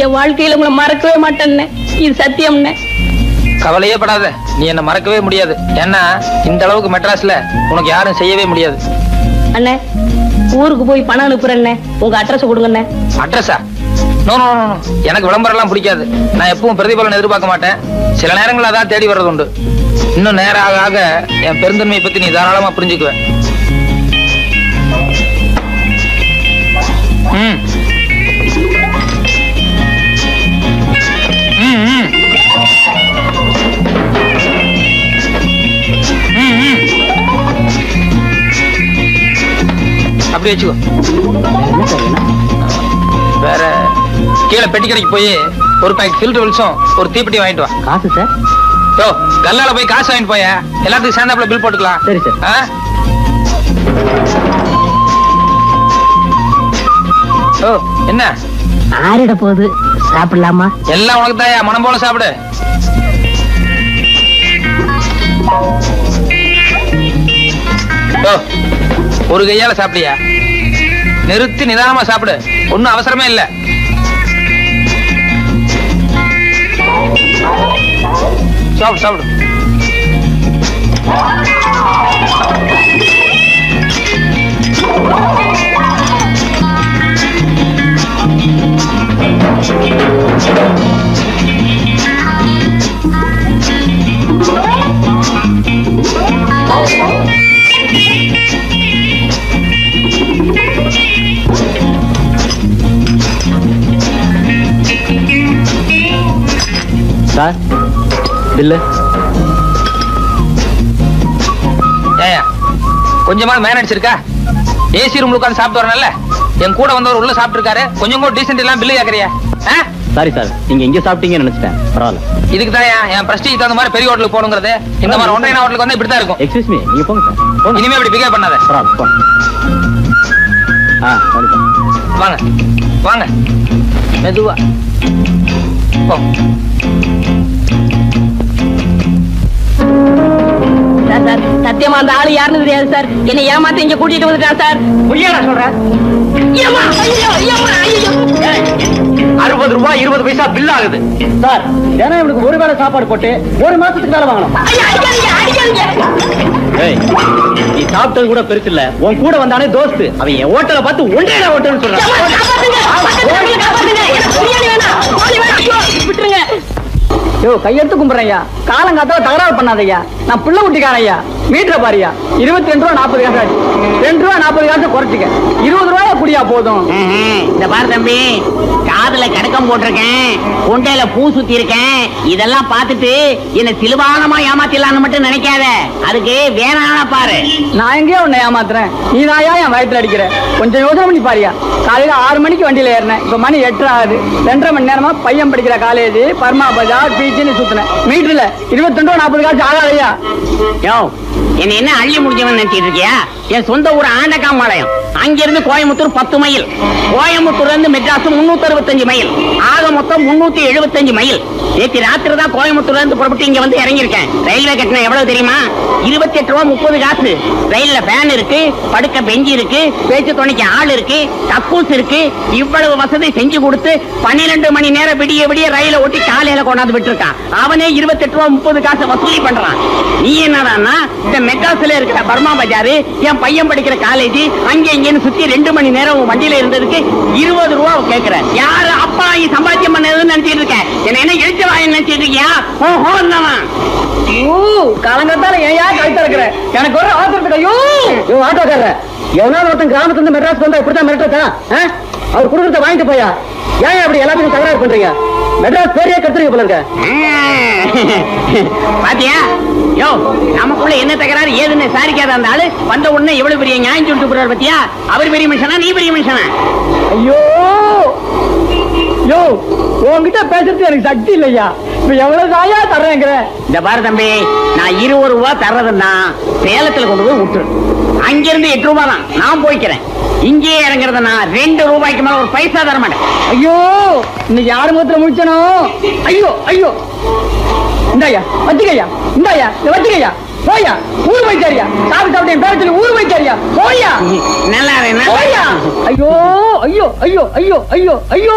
என் வாழ்க்கையில உங்களை மறக்கவே மாட்டேன்னே. இது சத்தியம்னே.
கவலையே படாத. நீ என்ன மறக்கவே முடியாது. ஏன்னா இந்த அளவுக்கு மெட்ராஸ்ல உனக்கு யாரும் செய்யவே முடியாது.
அண்ணே ஊருக்கு போய் பணம் அனுப்புறேன்னே உங்க அட்ரஸ் கொடுங்கண்ணே.
அட்ரஸா நோ நோ நோ, எனக்கு விளம்பரம் எல்லாம் பிடிக்காது. நான் எப்பவும் பிரதிபலன் எதிர்பார்க்க மாட்டேன். சில நேரங்களில் அதான் தேடி வர்றது உண்டு இன்னும் நேரம் ஆக ஆக என் பெருந்தன்மையை பத்தி நீ தாராளமா புரிஞ்சுக்குவேன் அப்படி வச்சுக்கோ. வேற கீழே பெட்டி கடைக்கு போய் ஒரு பாக்கெட் ஃபில்டர் வில்ஸும் ஒரு தீப்பெட்டி வாங்கிட்டு வா.
காசு சார்
யோ கல்லால போய் காசு வாங்கிட்டு போய. எல்லாத்துக்கும் சேர்ந்தாப்புல பில் போட்டுக்கலாம்.
சரி, சார்.
ஓ என்ன?
ஆறிட போகுது. சாப்பிடலாமா?
எல்லாம் உனக்கு தாயா மனம் போல சாப்பிடு. ஓ ஒரு கையால சாப்பிடியா நிறுத்தி நிதானமா சாப்பிடு. ஒன்னும் அவசரமே இல்ல. சாப்பிடு சாப்பிடு.
சார் பில்லு
ஏயா கொஞ்சமா மேனேஜ் இருக்கா? ஏசி ரூம்ல உட்கார்ந்து சாப்பிட்டு வரணும்ல? என் கூட வந்தவர் உள்ள சாப்பிட்டு இருக்காரு கொஞ்சம் கூட டீசென்ட் எல்லாம் பில்லு கேக்குறியா?
சாரி சார் நீங்க இங்க சாப்பிட்டீங்கன்னு நினைச்சிட்டேன். பரவாயில்ல.
இதுக்கு தான் என் பிரஸ்டீஜ் தகுந்த மாதிரி பெரிய ஹோட்டலுக்கு போகணுங்கிறது. இந்த மாதிரி ஒன்றைய ஹோட்டலுக்கு வந்து இப்படி தான் இருக்கும்.
எக்ஸ்கியூஸ் மீ நீங்க போங்க சார்
இனிமே இப்படி பிகேவ் பண்ணாத.
பரவாயில்ல போங்க. ஆ
வாங்க. வாங்க. மெதுவா. போ
சார் சார் சத்தியமா அந்த ஆளு யாருன்னு தெரியாது சார். என்னை ஏமாத்தி இங்க கூட்டிட்டு வந்துட்டான் சார்.
பொய்யாடா சொல்றேன். அறுபது ரூபாய் இருபது பைசா பில் ஆகுது.
சார் தினம் இவனுக்கு ஒரு வேளை சாப்பாடு போட்டு ஒரு மாசத்துக்கு மேல வாங்கணும். நீ சாப்பிட்டது கூட பெருசு இல்ல. உன் கூட வந்தானே தோஸ்து. அவன் என் ஹோட்டலை பார்த்து ஒன்றே ஹோட்டல்னு சொல்றான்.
யோ கையெடுத்து கும்பிடுறையா காலங்காத்தால தகராறு பண்ணாதய்யா நான் புள்ள குட்டிக்காரையா மீட்டரை பாரியா. இருபத்தி ரெண்டு ரூபா நாற்பது காசு ஆச்சு. ரெண்டு ரூபா நாற்பது காசு குறைச்சிக்க. இருபது ரூபாயா குடியா போதும்.
இந்த பாரு தம்பி காதுல கடக்கம் போட்டிருக்கேன். கொண்டையில பூ சுத்தி இருக்கேன். இதெல்லாம் பார்த்துட்டு என்ன சிலுவானமா ஏமாத்திடலாம்னு மட்டும் நினைக்காத. அதுக்கு வேணான பாரு.
நான் எங்கேயோ உன்னை ஏமாத்துறேன். நீ நாயா என் வயிற்றுல அடிக்கிற. கொஞ்சம் யோசனை பண்ணி பாரியா. காலையில ஆறு மணிக்கு வண்டியில ஏறினேன். இப்ப மணி எட்டு ஆகுது. ரெண்டரை மணி நேரமா பையன் படிக்கிற காலேஜ் பர்மா பஜார் பீச்சுன்னு சுத்தினேன். மீட்டர்ல இருபத்தி ரெண்டு நாற்பது காசு ஆகாதையா.
யோ என்ன என்ன அள்ளி முடிஞ்சவன் நினைச்சிட்டு இருக்கியா? என் சொந்த ஊர் ஆண்டக்காம்பாளையம்
அங்கிருந்து கோயம்புத்தூர் பத்து மைல். கோயம்புத்தூர்ல இருந்து மெட்ராஸ் முன்னூத்தி அறுபத்தஞ்சு மைல். ஆக மொத்தம் முன்னூத்தி எழுபத்தஞ்சு மைல். நேற்று ராத்திரி தான் கோயம்புத்தூர்ல இருந்து புறப்பட்டு இங்க வந்து இறங்கியிருக்கேன். ரயில்வே கட்டணம் எவ்வளவு தெரியுமா? இருபத்தி எட்டு ரூபா முப்பது காசு. ரயில்ல ஃபேன் இருக்கு படுக்க பெஞ்சு இருக்கு பேச்சு துணைக்கு ஆள் இருக்கு கக்கூஸ் இருக்கு. இவ்வளவு வசதி செஞ்சு கொடுத்து பன்னிரெண்டு மணி நேரம் விடிய விடிய ரயில ஓட்டி காலையில கொண்டாந்து விட்டுருக்கான் அவனே இருபத்தி எட்டு ரூபா முப்பது காசு வசூலி பண்றான். நீ என்னடான்னா இந்த மெட்ராஸ்ல இருக்கிற பர்மா பஜாரு என் பையன் படிக்கிற காலேஜ் அங்க இங்கன்னு சுத்தி ரெண்டு மணி நேரம் உன் வண்டியில இருந்ததுக்கு இருபது ரூபா கேட்கிற யாரு அப்பா நீ சம்பாத்தியம் பண்ணதுன்னு நினைச்சிட்டு இருக்கேன் என்ன என்ன இழுச்ச வாயன்னு நினைச்சிட்டு இருக்கியா ஓஹோ
ஓ காலங்கத்தால ஏயா கழுத்த இருக்கிற எனக்கு ஒரு ஆத்திரத்துக்கு ஐயோ. ஐயோ ஆட்டோக்காரர எவனாவது ஒருத்தன் கிராமத்துல இருந்து மெட்ராஸ் வந்தா இப்படித்தான் மிரட்டா அவர் கொடுக்கறத வாங்கிட்டு போயா? ஏன் அப்படி எல்லாத்துக்கும் தகராறு பண்றீங்க? மெட்ராஸ் பேரையே கத்துறீங்க போல இருக்க.
பாத்தியா? யோ நமக்குள்ள என்ன தகராறு ஏதுன்னு சாரிக்காத அந்த ஆளு. வந்த உடனே எவ்வளவு பெரிய நியாயம் சொல்லிட்டு போறாரு பாத்தியா? அவர் பெரிய மனுஷனா நீ பெரிய மனுஷனா?
ஐயோ! யோ உன்கிட்ட பேசுறது எனக்கு சக்தி இல்லையா? இப்ப எவ்வளவு சாயா தர்றேங்கிற?
இந்த பாரு தம்பி நான் இருபது ரூபா தர்றதுன்னா சேலத்துல கொண்டு போய் விட்டுரு. அங்கிருந்து எட்டு ரூபாய் தான். நான் போய்க்கிறேன். இங்கேயே இறங்குறதுன்னா ரெண்டு ரூபாய்க்கு மேல ஒரு பைசா தர மாட்டேன்
ஐயோ இன்னைக்கு யாரு முகத்துல முடிச்சனோ? ஐயோ ஐயோ. இந்தாயா வச்சுக்கையா. இந்தாயா வச்சுக்கையா. போயா ஊர் வைத்தாரியா சாப்பிட்டு சாப்பிட்டு என் பேர சொல்லி ஊர் போயா
நல்லா இரு, நல்லா.
போயா. ஐயோ ஐயோ ஐயோ ஐயோ ஐயோ ஐயோ.